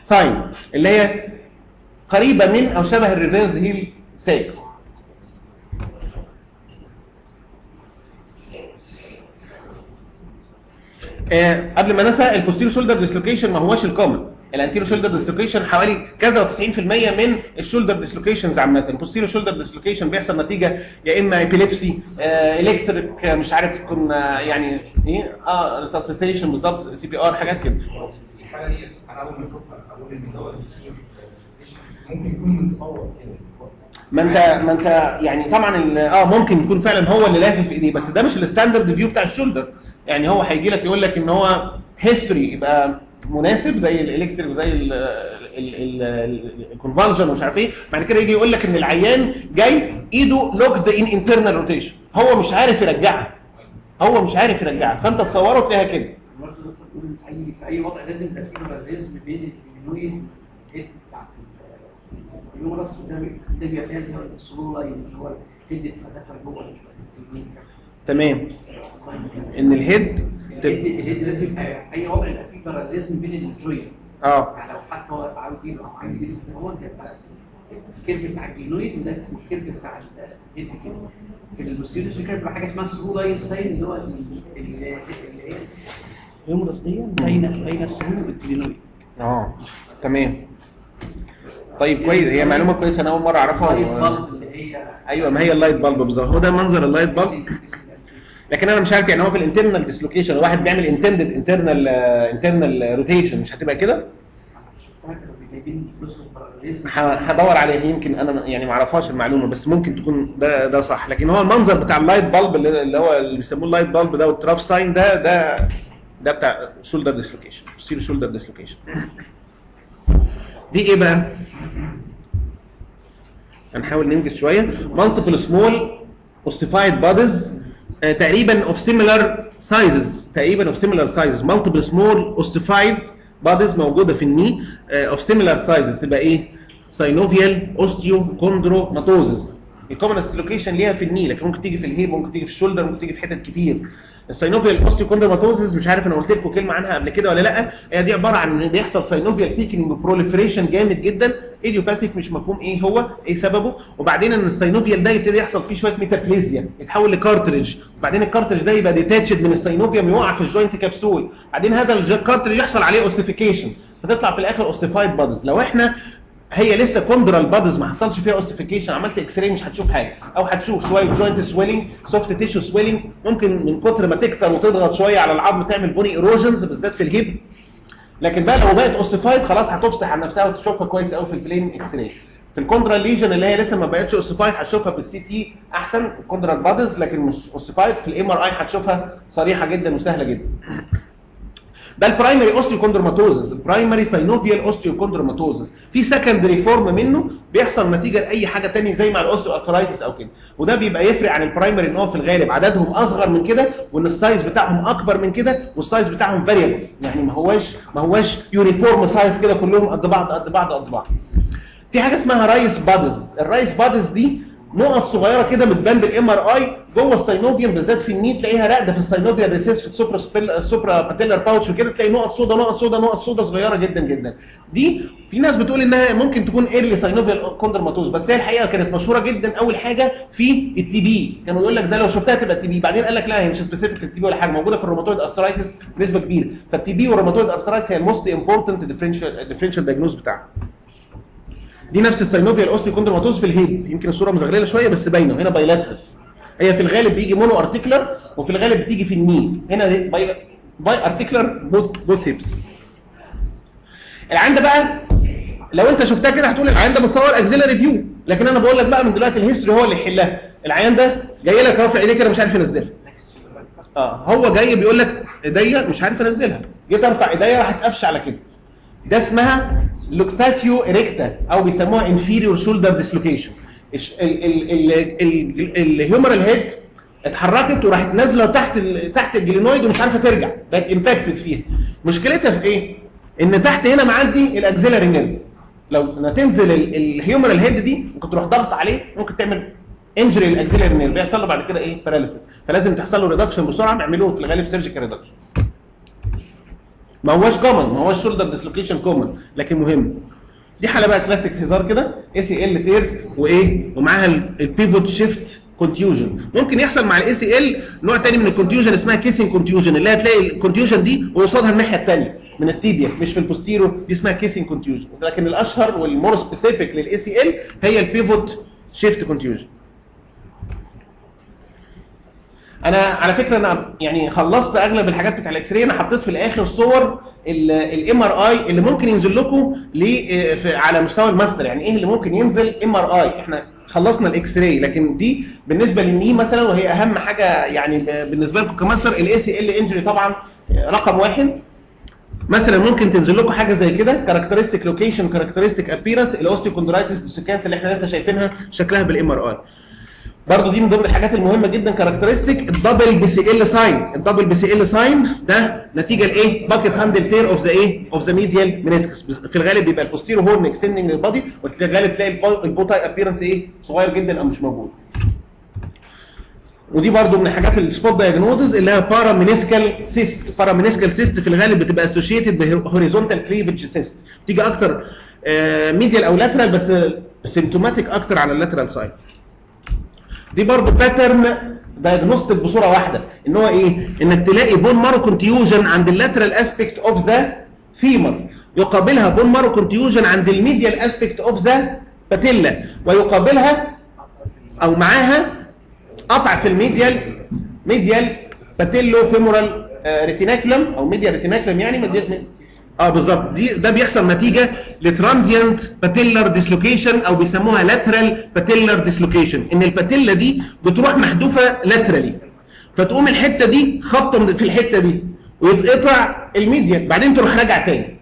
sign اللي هي قريبة من أو شبه الـ reverse Hill-Sachs آه قبل ما ننسى الـ posterior shoulder dislocation ما هوش الـ common الـ anterior shoulder dislocation حوالي كذا و90% من الـ shoulder dislocations عامة. الـ posterior shoulder dislocation بيحصل نتيجة يا إما epilepsy آه electric مش عارف كنا يعني إيه؟ آه resuscitation بالظبط CPR حاجات كده. دي أول ما أشوفها أقول ان posterior ممكن يكون متصور كده. ما أنت ما أنت يعني طبعا آه ممكن يكون فعلا هو اللي لافف إيديه بس ده مش الـ standard view بتاع الـ shoulder. يعني هو هيجي لك يقول لك إن هو history يبقى مناسب زي الـ electric وزي الـ convulsion ومش عارف إيه. بعد كده يجي يقول لك إن العيان جاي إيده locked in internal rotation هو مش عارف يرجعها. هو مش عارف يرجعها. فأنت تصوره تلاقيها كده. بيقول في اي في أي وضع لازم يبقى في parallelism بين الجنوين والهيد بتاعت الـ humerus وده ده بيبقى فيها line اللي هو الهيد بيبقى داخل جوه تمام. إن الهيد الهيد الهيد لازم يبقى في أي وضع يبقى فيه باراليزم بين الجوين. آه. يعني لو حتى هو عاوز يجيب أو عاوز يجيب هو هيبقى الكيرف بتاع الجلويد وده الكيرف بتاع الهيد في سيكر بيبقى حاجة اسمها سلو لاين ساين اللي هو ال- ال- اللي هي الهيومرس دي باينه سلو الجلويد آه تمام. طيب كويس. هي معلومة كويسة أنا أول مرة أعرفها. light و- bulb اللي هي أيوه ما هي الـ light bulb بالظبط. هو ده منظر الـ light bulb لكن أنا مش عارف يعني هو في الـ internal dislocation الواحد بيعمل intended internal internal rotation مش هتبقى كده؟ هدور عليها. يمكن أنا يعني ما أعرفهاش المعلومة بس ممكن تكون ده ده صح. لكن هو المنظر بتاع الـ light bulb اللي اللي هو اللي بيسموه الـ light bulb ده والـ trough sign ده ده ده بتاع shoulder dislocation posterior shoulder dislocation دي إيه بقى؟ هنحاول ننجز شوية. Multiple small ossified bodies. آه، تقريبا of similar sizes. تقريبا of similar sizes. Multiple small ossified bodies موجودة في الني of similar sizes. تبقى إيه؟ synovial osteochondromatosis. الـ commonest location ليها في الـ knee لكن ممكن تيجي في الـ hip ممكن تيجي في الـ shoulder ممكن تيجي في حتت كتير. الـ synovial osteochondromatosis مش عارف أنا قلت لكم كلمة عنها قبل كده ولا لأ. هي دي عبارة عن إن بيحصل synovial thickening proliferation جامد جدا. idiopathic مش مفهوم إيه هو إيه سببه. وبعدين إن الـ synovial ده يبتدي يحصل فيه شوية metaplasia يتحول لـ cartilage وبعدين الـ cartilage ده يبقى detached من الـ synovium يقع في الـ joint capsule بعدين هذا الـ cartilage يحصل عليه ossification فتطلع في الآخر ossified bodies لو إحنا هي لسه chondral bodies ما حصلش فيها ossification عملت X-ray مش هتشوف حاجة. أو هتشوف شوية joint swelling soft tissue swelling ممكن من كتر ما تكتر وتضغط شوية على العظم تعمل bony erosions بالذات في الـ hip. لكن بقى لو بقت ossified خلاص هتفصح عن نفسها وتشوفها كويس قوي في الـ plain X-ray في الـ chondral lesion اللي هي لسه ما بقتش ossified هتشوفها بالـ CT أحسن الـ chondral bodies لكن مش ossified في الـ MRI هتشوفها صريحة جدا وسهلة جدا. ده الـ primary osteochondromatosis الـ primary synovial osteochondromatosis في secondary form منه بيحصل نتيجة لأي حاجة تانية زي مع الـ osteoarthritis أو كده. وده بيبقى يفرق عن الـ primary إن هو في الغالب عددهم أصغر من كده وإن ال size بتاعهم أكبر من كده وال size بتاعهم variable يعني ما هواش ما هواش uniform size كده كلهم قد بعض قد بعض قد بعض. في حاجة اسمها rice bodies ال rice bodies دي نقط صغيرة كده بتبان بال MRI جوه ال synovium بالذات في ال knee تلاقيها راقدة في ال synovial recess في ال supra سبيل ال suprapatellar pouch وكده تلاقي نقط سودا نقط سودا نقط سودا صغيرة جدا جدا. دي في ناس بتقول إنها ممكن تكون early synovial chondromatosis بس هي الحقيقة كانت مشهورة جدا أول حاجة في ال TB كانوا يقول لك ده لو شفتها تبقى TB بعدين قال لك لا هي مش specific لل TB ولا حاجة موجودة في ال rheumatoid arthritis بنسبة كبيرة. فال TB وال rheumatoid arthritis هي ال most important differential differential diagnosis بتاعها. دي نفس ال synovial osteochondromatosis في ال hip. يمكن الصورة مزغللة شوية بس باينة. هنا bilateral هي في الغالب بيجي monoarticular وفي الغالب بتيجي في ال knee هنا bi biarticular both both hips. العيان ده بقى لو انت شفتها كده هتقول العيان ده متصور axillary view لكن أنا بقول لك بقى من دلوقتي ال history هو اللي يحلها. العيان ده جاي لك رافع ايديه كده مش عارف ينزلها. آه هو جاي بيقول لك إيديا مش عارف أنزلها. جيت أرفع إيديا راحت قفشة على كده. ده اسمها luxatio erecta أو بيسموها inferior shoulder dislocation ال humeral head اتحركت وراحت نازلة تحت تحت ال glenoid ومش عارفة ترجع بقت impacted فيها. مشكلتها في إيه؟ إن تحت هنا معدي ال axillary nerve لو تنزل ال humeral head دي ممكن تروح ضغط عليه ممكن تعمل injury لل axillary nerve بيحصل له بعد كده إيه؟ paralysis فلازم تحصل له reduction بسرعة نعمله في الغالب surgical reduction ما هوش common ما هوش shoulder dislocation common لكن مهم. دي حالة بقى كلاسيك هزار كده ACL tears وإيه؟ ومعاها ال pivot shift contusion ممكن يحصل مع ال ACL نوع تاني من ال contusion اسمها kissing contusion اللي هتلاقي ال contusion دي وقصادها الناحية الثانية من ال tibia مش في ال postero دي اسمها kissing contusion لكن الأشهر وال more specific لل ACL هي ال pivot shift contusion أنا على فكرة أنا يعني خلصت أغلب الحاجات بتاع ال X-ray أنا حطيت في الآخر صور ال MRI اللي ممكن ينزل لكم في- على مستوى الماستر. يعني إيه اللي ممكن ينزل؟ MRI إحنا خلصنا ال X-ray لكن دي بالنسبة لل knee مثلا وهي أهم حاجة يعني بالنسبة لكم كماستر الاي سي ال ACL injury طبعا رقم واحد. مثلا ممكن تنزل لكم حاجة زي كده characteristic location characteristic appearance ال osteochondritis اللي إحنا لسه شايفينها شكلها بال MRI برضه دي من ضمن الحاجات المهمة جدا characteristic ال double PCL sign ال double PCL sign ده نتيجة لإيه؟ bucket handle tear of the إيه؟ of the medial meniscus في الغالب بيبقى ال posterior horn extending لل body وفي الغالب تلاقي ال bow- ال bow tie appearance إيه؟ صغير جدا أو مش موجود. ودي برضو من الحاجات ال spot diagnosis اللي هي parameniscal cyst parameniscal cyst في الغالب بتبقى اسوشيتد بهوريزونتال كليفج سيست تيجي أكتر medial أو lateral بس symptomatic أكتر على ال lateral side دي برضو pattern diagnostic بصورة واحدة إن هو إيه؟ إنك تلاقي bone marrow contusion عند ال lateral aspect of the femur يقابلها bone marrow contusion عند ال medial aspect of the patella ويقابلها أو معاها قطع في ال medial medial patellofemoral retinaculum أو medial retinaculum يعني medial آه بالظبط. دي ده بيحصل نتيجة ل transient patellar dislocation أو بيسموها lateral patellar dislocation إن ال patella دي بتروح محذوفة laterally فتقوم الحتة دي خبطة في الحتة دي ويتقطع ال medial بعدين تروح راجع تاني.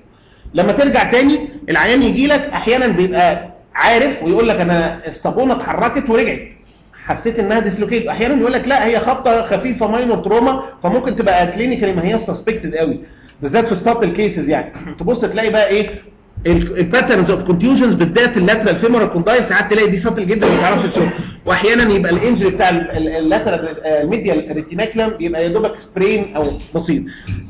لما ترجع تاني العيان يجي لك أحيانا بيبقى عارف ويقول لك أنا الصابونة اتحركت ورجعت. حسيت إنها dislocate أحيانا يقول لك لا هي خبطة خفيفة minor trauma فممكن تبقى clinically ما هي suspected قوي. بالذات في ال subtle cases يعني. تبص تلاقي بقى إيه ال patterns of contusions بالذات ال lateral femoral condyle ساعات تلاقي دي subtle جدا ما تعرفش تشوف واحيانا يبقى ال injury بتاع ال lateral ال medial retinaculum بيبقى يا دوبك sprain أو بسيط.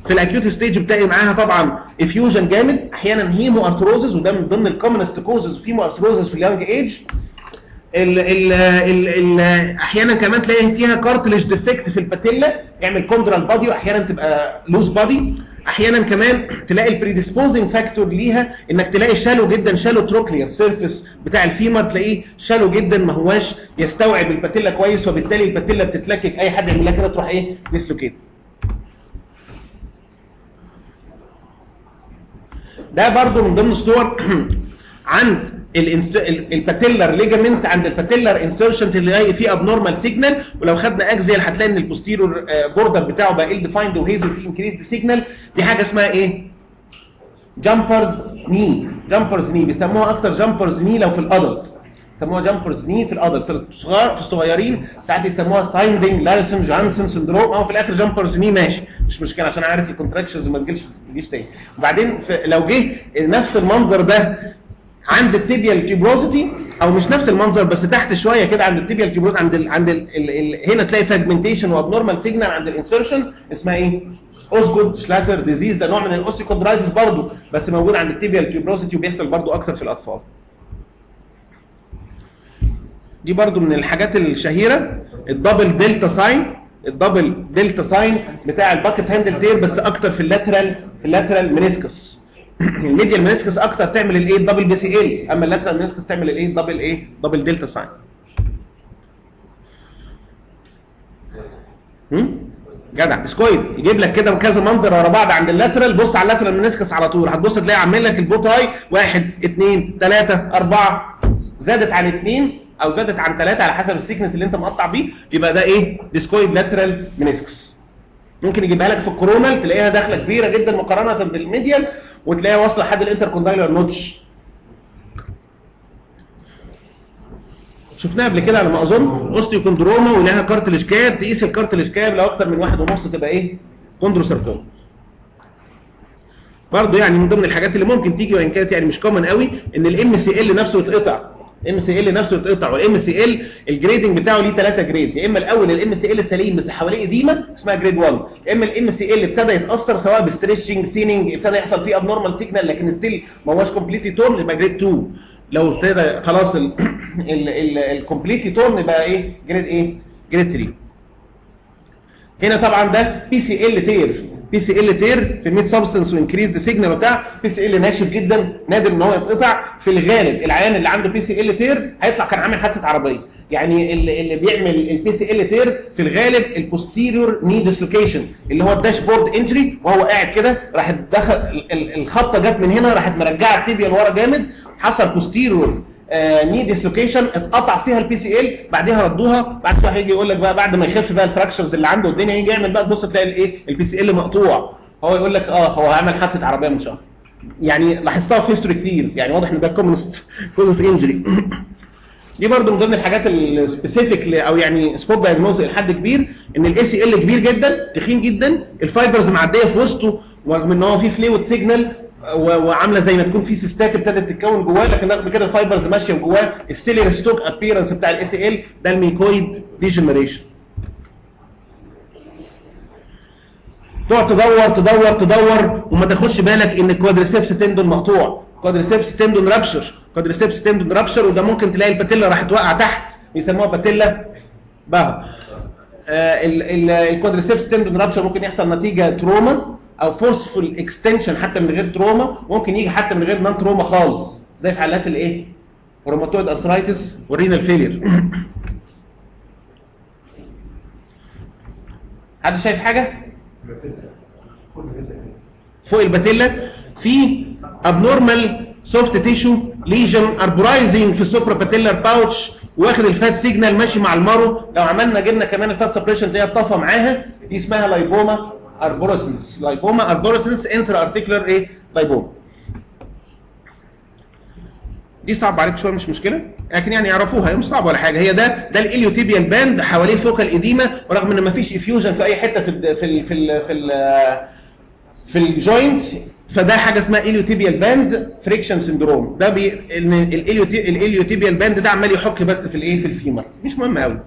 في ال acute stage بتلاقي معاها طبعا effusion جامد أحيانا hemarthrosis وده من ضمن ال commonest causes في hemarthrosis في ال young age ال ال ال ال أحيانا كمان تلاقي فيها cartilage defect في ال patella يعمل chondral body واحيانا تبقى loose body أحيانا كمان تلاقي ال predisposing factor ليها انك تلاقي shallow جدا shallow trochlear surface بتاع ال femur تلاقيه shallow جدا ما هواش يستوعب ال patella كويس وبالتالي ال patella بتتلكك أي حد يعمل لها كده تروح إيه؟ dislocate ده برضو من ضمن الصور <clears throat> عند ال patellar ligament عند ال patellar insertion تلاقي فيه abnormal signal ولو خدنا axial هتلاقي إن ال posterior border بتاعه بقى ill-defined و hazy وفي increased signal دي حاجة اسمها إيه؟ jumper's knee jumper's knee بيسموها أكتر jumper's knee لو في ال adult يسموها jumper's knee في ال adult في الصغار في الصغيرين ساعات يسموها Sinding-Larsen-Johansson syndrome أو في الآخر jumper's knee ماشي. مش مشكلة عشان عارف ال contractions ما تجيش تجيش تاني. وبعدين لو جه نفس المنظر ده عند ال tibial tuberosity أو مش نفس المنظر بس تحت شوية كده عند ال tibial tuberosity عند ال عند ال ال ال هنا تلاقي fragmentation و abnormal signal عند ال insertion اسمها إيه؟ Osgood-Schlatter disease ده نوع من ال osteochondritis برضه بس موجود عند ال tibial tuberosity وبيحصل برضه أكتر في الأطفال. دي برضو من الحاجات الشهيرة ال double delta sign ال double delta sign بتاع ال bucket handle tear بس أكتر في ال lateral في ال lateral meniscus ال medial meniscus أكتر تعمل الايه ال double PCL أما ال lateral meniscus تعمل الايه ال double إيه double delta sign؟ جدع. discoid يجيب لك كده كذا منظر ورا بعض عند ال lateral. بص على ال lateral meniscus على طول. هتبص تلاقي عامل لك ال bow tie واحد اثنين ثلاثة أربعة. زادت عن اثنين أو زادت عن ثلاثة على حسب ال thickness اللي أنت مقطع بيه. يبقى ده إيه؟ discoid lateral meniscus ممكن يجيبها لك في ال coronal. تلاقيها داخلة كبيرة جدا مقارنة بال medial وتلاقيها واصلة لحد ال intercondylar notch. شفناها قبل كده على ما أظن. osteochondroma ولها cartilage cap. تقيس ال cartilage cap لو أكتر من واحد ونص تبقى إيه؟ chondrosarcoma برضه يعني من ضمن الحاجات اللي ممكن تيجي وإن كانت يعني مش common قوي إن ال MCL نفسه يتقطع. ال MCL نفسه يتقطع وال MCL ال grading بتاعه ليه ثلاثة grade يا إما الأول ال MCL سليم بس حواليه إديمة اسمها grade 1 يا إما ال MCL ابتدى يتأثر سواء ب stretching thinning ابتدى يحصل فيه abnormal signal لكن still ما هوش completely torn يبقى grade 2 لو ابتدى خلاص ال completely <coughs> torn يبقى إيه؟ grade إيه؟ grade 3 هنا طبعا ده PCL tear PCL tear في ال mid substance و increased signal وبتاع PCL ناشف جدا نادر إن هو يتقطع. في الغالب العيان اللي عنده PCL tear هيطلع كان عامل حادثة عربية. يعني اللي بيعمل ال PCL tear في الغالب ال posterior knee dislocation اللي هو ال dashboard injury وهو قاعد كده راحت دخل ال- ال- الخبطة جت من هنا راحت مرجعة ال tibia لورا جامد. حصل posterior knee dislocation اتقطع فيها ال PCL بعدها ردوها بعد شوية هيجي يقول لك بقى بعد ما يخف بقى ال fractures اللي عنده والدنيا يجي يعمل بقى تبص تلاقي الايه ال PCL مقطوع. هو يقول لك آه هو عمل حادثة عربية من شهر يعني لاحظتها في history كتير. يعني واضح إن ده commonest common في injury دي برضه من ضمن الحاجات ال specific أو يعني spot diagnosis لحد كبير إن ال ACL كبير جدا تخين جدا ال fibers معدية في وسطه ورغم إن هو فيه fluid signal وعاملة زي ما تكون في cyst ات ابتدت تتكون جواه لكن رغم كده ال fibers ماشية جواه. ال celery stalk appearance بتاع ال ACL ده ال mucoid degeneration تقعد تدور تدور تدور وما تاخدش بالك إن ال quadriceps tendon مقطوع. quadriceps tendon rupture quadriceps tendon rupture وده ممكن تلاقي ال patella راحت واقعه تحت. بيسموها patella baja ال quadriceps tendon rupture ممكن يحصل نتيجة trauma أو forceful extension حتى من غير trauma ممكن يجي حتى من غير non trauma خالص. زي في حالات الإيه؟ rheumatoid arthritis وال renal failure حد شايف حاجة؟ فوق ال patella. في abnormal soft tissue lesion arborizing في ال suprapatellar pouch واخد ال fat signal ماشي مع ال marrow لو عملنا جبنا كمان ال fat suppression تلاقيها طافه معاها دي اسمها lipoma arborescens lipoma arborescens intra articular إيه lipoma دي صعب عليك شوية مش مشكلة. لكن يعني يعرفوها هي مش صعبة ولا حاجة. هي ده ده ال iliotibial band حواليه focal edema ورغم إن مفيش effusion في أي حتة في ال في ال في ال في ال في ال joint فده حاجة اسمها iliotibial band friction syndrome ده بي ال iliotibial band ده عمال يحك بس في الإيه في ال femur مش مهم قوي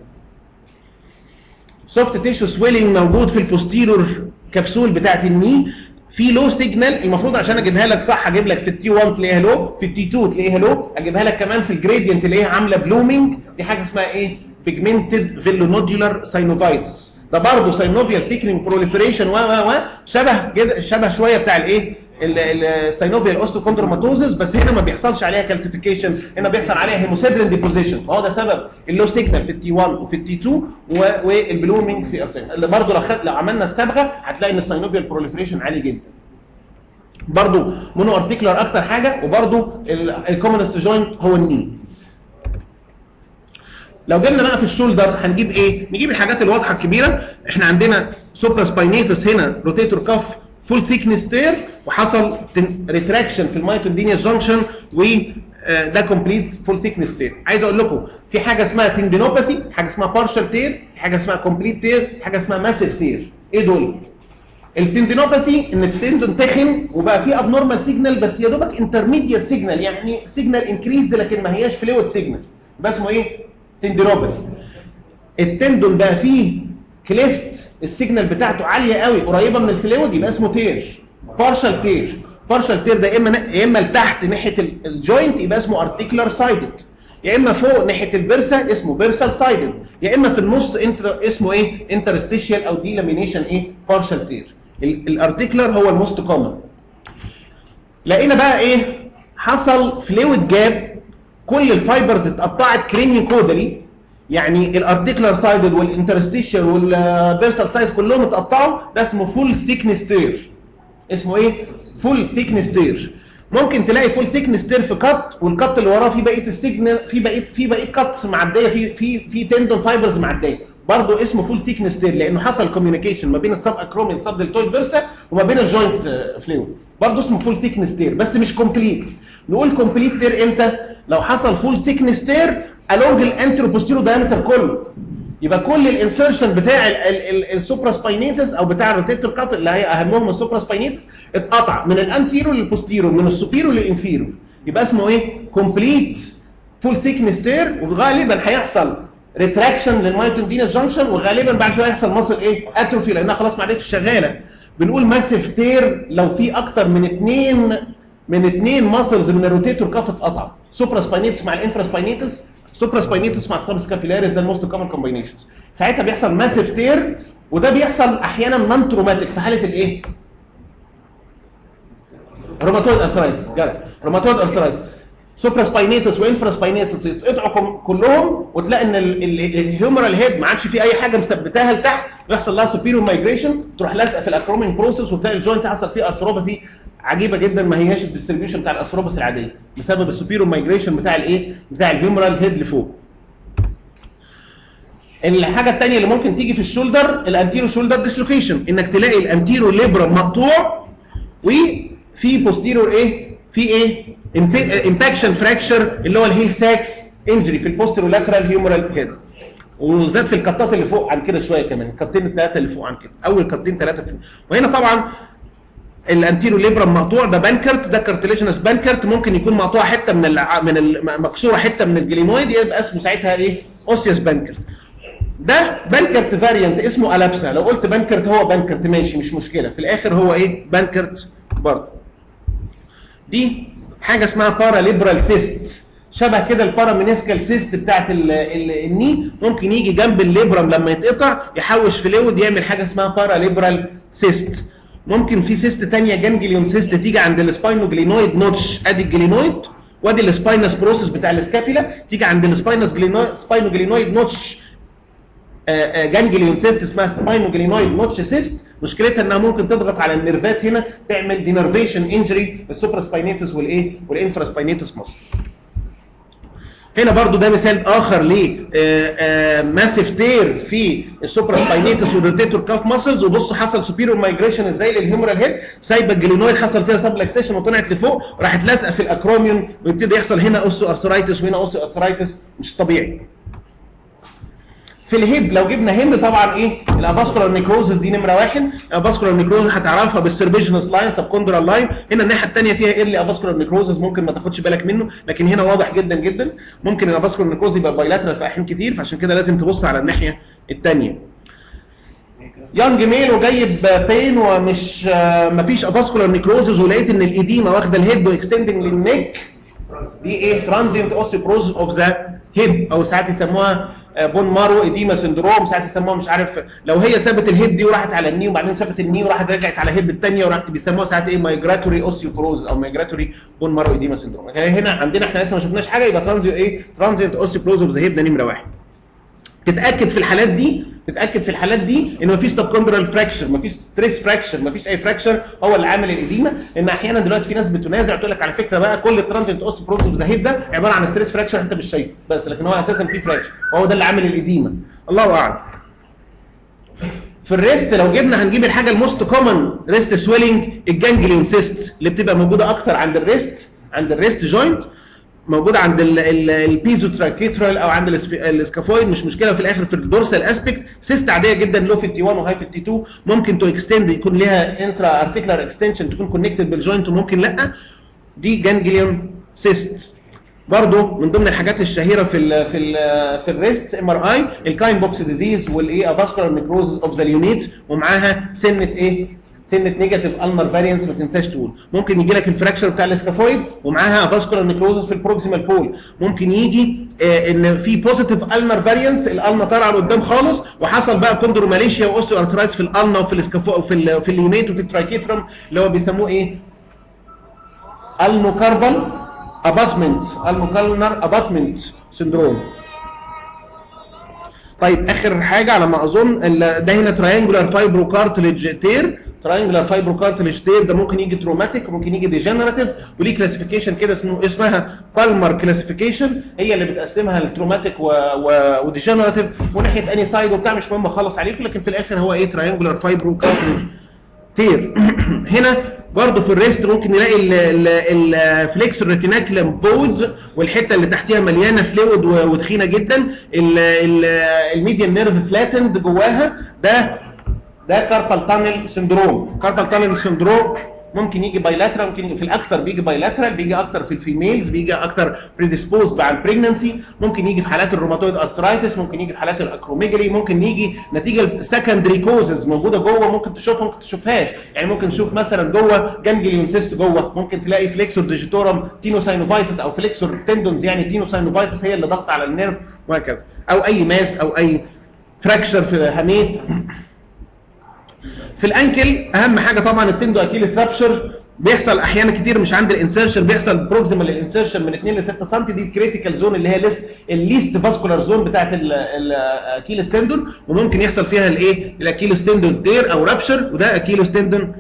soft tissue swelling موجود في ال posterior capsule بتاعت ال knee في low signal المفروض عشان أجيبها لك صح أجيب لك في ال T 1 تلاقيها low في ال T 2 تلاقيها low أجيبها لك كمان في ال gradient تلاقيها عاملة blooming دي حاجة اسمها إيه؟ pigmented villonodular synovitis ده برضه synovial thickening proliferation و و و شبه كده شبه شوية بتاع الإيه؟ ال synovial osteochondromatosis بس هنا ما بيحصلش عليها calcification هنا بيحصل عليها hemosiderin deposition هو ده سبب ال low signal في ال T 1 وفي ال T 2 و- وال blooming في اللي برضه لو لو عملنا الصبغه هتلاقي إن ال synovial proliferation عالي جدا. برضه mono articular أكتر حاجة وبرضه ال commonest joint هو ال knee لو جبنا بقى في ال shoulder هنجيب إيه؟ نجيب الحاجات الواضحة الكبيرة. إحنا عندنا supraspinatus هنا rotator cuff full thickness tear وحصل retraction في ال myotendinous junction وده complete full thickness tear عايز أقول لكم في حاجة اسمها tendinopathy حاجة اسمها partial tear في حاجة اسمها complete tear في حاجة اسمها massive tear إيه دول؟ ال tendinopathy إن ال tendon تخن وبقى فيه abnormal signal بس يا دوبك intermediate signal يعني signal increased لكن ما هياش fluid signal ده اسمه إيه؟ tendinopathy ال tendon بقى فيه cleft ال signal بتاعته عالية قوي قريبة من ال fluid يبقى اسمه tear. partial tear. partial tear ده يا إما يا إما لتحت ناحية ال- ال joint يبقى اسمه articular sided يا إما فوق ناحية ال bursa اسمه bursal sided يا إما في النص inter اسمه إيه؟ interstitial أو delamination إيه؟ partial tear. ال articular هو ال most common لقينا بقى إيه؟ حصل fluid gap كل ال fibers اتقطعت cranio caudally يعني ال articular sided وال interstitial وال bursal side كلهم اتقطعوا ده اسمه full thickness tear اسمه إيه؟ full thickness tear ممكن تلاقي full thickness tear في cut وال cut اللي وراه في بقية ال signal في بقية في بقية cuts معدية في في في tendon fibers معدية. برضه اسمه full thickness tear لأنه حصل communication ما بين ال sub acromial sub deltoid bursa وما بين ال joint fluid برضه اسمه full thickness tear بس مش complete نقول complete tear إمتى؟ لو حصل full thickness tear along ال antero postero diameter كله. يبقى كل ال insertion بتاع ال supraspinatus أو بتاع ال rotator cuff اللي هي أهمهم السوبرا سباينيتس اتقطع من الانتيرو للبوستيرو من السوبيرو للانفيرو يبقى اسمه إيه؟ complete full thickness tear وغالبا هيحصل retraction لل musculotendinous junction وغالبا بعد شوية هيحصل muscle إيه؟ atrophy لأنها خلاص ما عادتش شغالة. بنقول massive tear لو في أكتر من اثنين من اثنين muscles من ال rotator cuff اتقطع supraspinatus مع ال infraspinatus supraspinatus مع ال subscapularis ده ال most common combinations ساعتها بيحصل massive tear وده بيحصل أحيانا non-traumatic في حالة الإيه؟ rheumatoid arthritis جدع. rheumatoid arthritis supraspinatus و infraspinatus يتقطعوا كلهم وتلاقي إن ال- ال- ال humeral head ما عادش فيه أي حاجة مثبتاها لتحت. ويحصل لها superior migration تروح لازقة في ال acromion process وتلاقي ال joint حصل فيه arthropathy عجيبة جدا ما هياش ال distribution بتاع ال arthropathy العادية بسبب ال superior migration بتاع الإيه؟ بتاع ال humeral head لفوق. الحاجة الثانية اللي ممكن تيجي في ال shoulder ال anterior shoulder dislocation إنك تلاقي ال anterior labrum مقطوع وفي posterior إيه في إيه impaction fracture اللي هو ال Hill-Sachs injury في ال posterolateral humeral كده وزاد في ال cuts اللي فوق عن كده شوية كمان ال cut ين الثلاثه اللي فوق عن كده أول cut ين ثلاثة فوق وهنا طبعا ال anterior labrum مقطوع ده Bankart ده cartilaginous Bankart ممكن يكون مقطوع حتة من الع... من مكسورة حتة من ال glenoid يبقى اسمه ساعتها إيه؟ osseous Bankart. ده Bankart variant اسمه ALPSA. لو قلت Bankart هو Bankart ماشي مش مشكلة. في الآخر هو إيه؟ Bankart برضه. دي حاجة اسمها paralabral cyst شبه كده ال parameniscal cyst بتاعت ال ال ال knee. ممكن يجي جنب ال labrum لما يتقطع يحوش fluid يعمل حاجة اسمها paralabral cyst ممكن في cyst تانية ganglion cyst تيجي عند ال spinoglenoid notch أدي ال glenoid وأدي ال spinous process بتاع ال scapula تيجي عند ال spinous spinoglenoid notch ganglion cyst اسمها spinoglenoid notch cyst مشكلتها إنها ممكن تضغط على ال nerve ات هنا تعمل denervation injury ال supraspinatus والإيه؟ وال infraspinatus muscles هنا برضو ده مثال آخر ل massive tear في ال supraspinatus وال rotator cuff muscles وبصوا حصل superior migration إزاي لل humeral head سايبة ال glenoid حصل فيها subluxation وطلعت لفوق. وراحت لازقة في ال acromion ويبتدي يحصل هنا osteoarthritis وهنا osteoarthritis مش طبيعي. في ال hip لو جبنا hip طبعا إيه؟ ال avascular necrosis دي نمرة واحد ال avascular necrosis هتعرفها بال serpiginous line subchondral line. هنا الناحية الثانية فيها early avascular necrosis ممكن ما تاخدش بالك منه لكن هنا واضح جدا جدا. ممكن ال avascular necrosis يبقى bilateral في أحيان كتير فعشان كده لازم تبص على الناحية الثانية young male وجايب pain ومش مفيش avascular necrosis ولقيت إن الايديما واخدة الهيد واكستندنج للنيك دي إيه؟ transient osteoporosis of the hip أو ساعات يسموها bone marrow edema syndrome ساعات يسموها مش عارف لو هي سابت ال hip دي وراحت على ال knee وبعدين سابت ال knee وراحت رجعت على ال hip الثانية وراحت بيسموها ساعات إيه؟ migratory osteoporosis أو migratory bone marrow edema syndrome هنا عندنا إحنا لسه ما شفناش حاجة يبقى transient إيه؟ transient osteoporosis of the hip ده نمرة واحد. تتأكد في الحالات دي تتأكد في الحالات دي إن مفيش subchondral fracture مفيش stress fracture مفيش أي fracture هو اللي عامل ال edema. إن أحيانا دلوقتي في ناس بتنازع تقول لك على فكرة بقى كل ال transient osteoporosis of the hip ده عبارة عن stress fracture انت مش شايفه بس لكن هو أساسا في fracture وهو ده اللي عامل ال edema. الله أعلم. في ال wrist لو جبنا هنجيب الحاجة ال most common wrist swelling ال ganglion cyst اللي بتبقى موجودة أكتر عند ال wrist عند ال wrist joint موجوده عند ال pisotriquetral أو عند ال scaphoid مش مشكلة. في الآخر في ال dorsal aspect cyst عادية جدا low في ال T1 و high في ال T2 ممكن to extend يكون ليها intra-articular extension تكون connected بال joint وممكن لأ. دي ganglion cyst برضه من ضمن الحاجات الشهيرة في ال في ال في ال wrist MRI ال Kienböck's disease والإيه avascular necrosis of the lunate ومعاها سنة إيه؟ سنة negative ulnar variance ما تنساش تقول. ممكن يجي لك ال fracture بتاع ال scaphoid ومعاها avascular necrosis في ال proximal pole ممكن يجي آه إن في positive ulnar variance ال ulna طالعة لقدام خالص وحصل بقى chondromalacia و osteoarthritis في ال ulna وفي ال scaphoid وفي في ال lunate وفي ال triquetrum اللي هو بيسموه إيه؟ ال ulnocarpal abutment ال ulnolunar abutment syndrome طيب آخر حاجة على ما أظن ده هنا triangular fibrocartilage tear triangular fibrocartilage tear ده ممكن يجي traumatic ممكن يجي degenerative وليه classification كده اسمه اسمها Palmer classification هي اللي بتقسمها ل traumatic. و degenerative. وناحية انهي side وبتاع مش مهم اخلص عليكم لكن في الآخر هو إيه؟ triangular fibrocartilage tear هنا برضه في ال wrist ممكن نلاقي ال flexor retinaculum bowed والحتة اللي تحتيها مليانة fluid وتخينة جدا. ال median nerve flattened جواها. ده ده carpal tunnel syndrome carpal tunnel syndrome ممكن يجي bilateral ممكن يجي في الأكتر بيجي bilateral بيجي أكتر في ال females بيجي أكتر predisposed مع ال pregnancy ممكن يجي في حالات ال rheumatoid arthritis ممكن يجي في حالات ال acromegaly ممكن يجي نتيجة secondary causes موجودة جوه ممكن تشوفها ممكن تشوفهاش. يعني ممكن نشوف مثلا جوه ganglion cyst جوه. ممكن تلاقي flexor digitorum tenosynovitis أو flexor tendons يعني tenosynovitis هي اللي ضغط على ال nerve وهكذا. أو أي mass أو أي fracture في هميت في ال ankle أهم حاجة طبعا ال tendo Achilles rupture بيحصل أحيانا كتير مش عند ال insertion بيحصل proximal لل insertion من 2 ل 6 سم. دي ال critical zone اللي هي لس ال least vascular zone بتاعت ال Achilles tendon وممكن يحصل فيها الإيه؟ ال Achilles tendon tear أو rupture وده Achilles tendon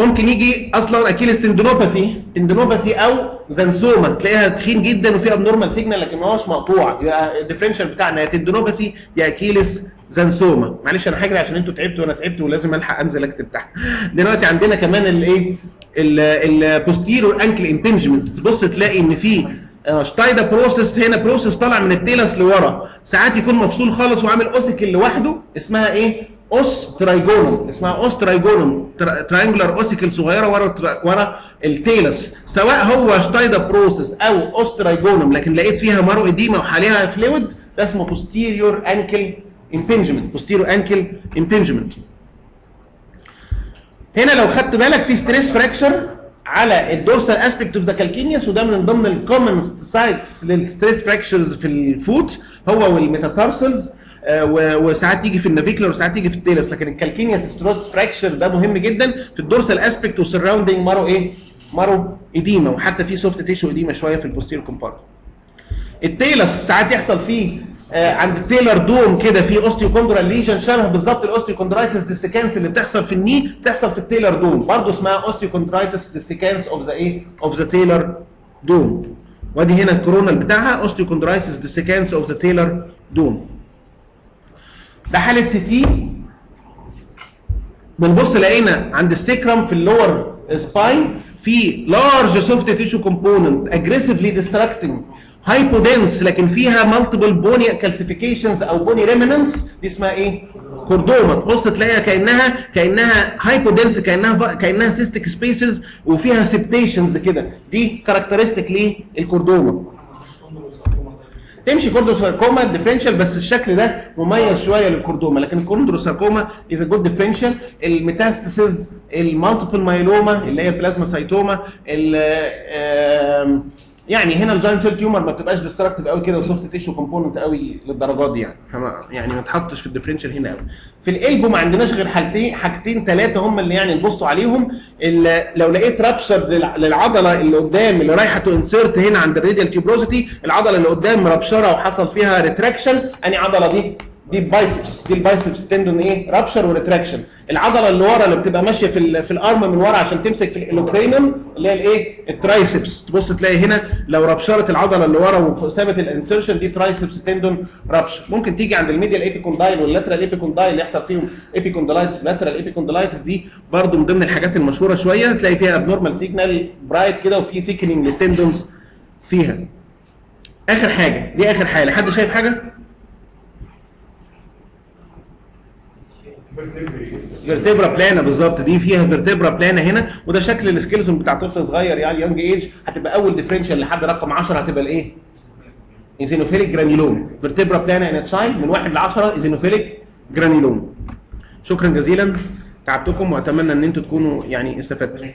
ممكن يجي أصلا Achilles tendonopathy tendonopathy أو xanthoma تلاقيها تخين جدا وفي abnormal signal لكن ما هوش مقطوع. يبقى ال differential بتاعنا يا tendonopathy يا Achilles xanthoma معلش أنا هجري عشان أنتوا تعبتوا وأنا تعبت ولازم ألحق أنزل أكتب تحت. دلوقتي عندنا كمان الايه ال posterior ankle impingement تبص تلاقي إن في Stieda process هنا process طالع من ال talus لورا. ساعات يكون مفصول خالص وعامل ossicle لوحده اسمها إيه؟ os trigonum اسمها os trigonum triangular ossicle صغيرة ورا ورا ال talus سواء هو Stieda process أو os trigonum لكن لقيت فيها marrow edema وحواليها fluid ده اسمه posterior ankle impingement posterior ankle impingement. هنا لو خدت بالك في stress fracture على ال dorsal aspect of the calcaneus وده من ضمن ال common sites لل stress fractures في ال foot هو وال metatarsals وساعات يجي في ال navicular وساعات يجي في ال talus لكن ال calcaneus stress fracture ده مهم جدا في ال dorsal aspect و surrounding marrow إيه؟ marrow edema وحتى في soft tissue edema شوية في ال posterior compartment ال talus ساعات يحصل فيه آه، عند ال talar dome كده في osteochondral lesion شبه بالظبط ال osteochondritis dissecans اللي بتحصل في ال knee بتحصل في ال talar dome. برضه اسمها osteochondritis dissecans of the إيه of the talar dome وادي هنا ال coronal بتاعها osteochondritis dissecans of the talar dome ده حالة CT بنبص لقينا عند ال sacrum في ال lower spine في large soft tissue component aggressively destructing hypodense لكن فيها multiple bony calcifications أو bony remnants دي اسمها إيه؟ chordoma تبص تلاقيها كانها كأنها hypodense كأنها كأنها cystic spaces وفيها septations كده. دي characteristic لل chordoma تمشي chondrosarcoma differential بس الشكل ده مميز شوية لل chordoma. لكن ال chondrosarcoma as good differential ال metastases ال multiple myeloma اللي هي ال plasmacytoma يعني هنا ال giant cell tumor ما بتبقاش destructive قوي كده و soft tissue component قوي للدرجات دي يعني. يعني ما تحطش في ال differential هنا قوي. في القلب ما عندناش غير حالتين حاجتين ثلاثة هم اللي يعني نبصوا عليهم. لو لقيت rupture للعضلة اللي قدام اللي رايحة to insert هنا عند ال radial tuberosity العضلة اللي قدام مربشره وحصل فيها retraction أني عضلة دي دي ال biceps دي ال biceps tendon إيه؟ rupture و retraction. العضلة اللي ورا اللي بتبقى ماشية في في ال arm من ورا عشان تمسك في ال olecranon اللي هي الإيه؟ ال triceps. تبص تلاقي هنا لو ربشرت العضلة اللي ورا وسابت ال insertion دي triceps tendon rupture. ممكن تيجي عند ال medial epicondyle وال lateral epicondyle يحصل فيهم epicondylitis lateral epicondylitis دي برضو من ضمن الحاجات المشهورة شوية. تلاقي فيها abnormal signal bright كده وفي thickening لل tendons فيها. آخر حاجة. دي آخر حاجة حد شايف حاجة؟ vertebra plana بالظبط. دي فيها vertebra plana هنا وده شكل ال skeleton بتاع طفل صغير يعني young age هتبقى أول differential لحد رقم 10 هتبقى الإيه؟ eosinophilic granuloma vertebra plana in child من 1 ل 10 eosinophilic جرانيلوم شكرا جزيلا. تعبتكم وأتمنى إن أنتم تكونوا يعني استفدتوا.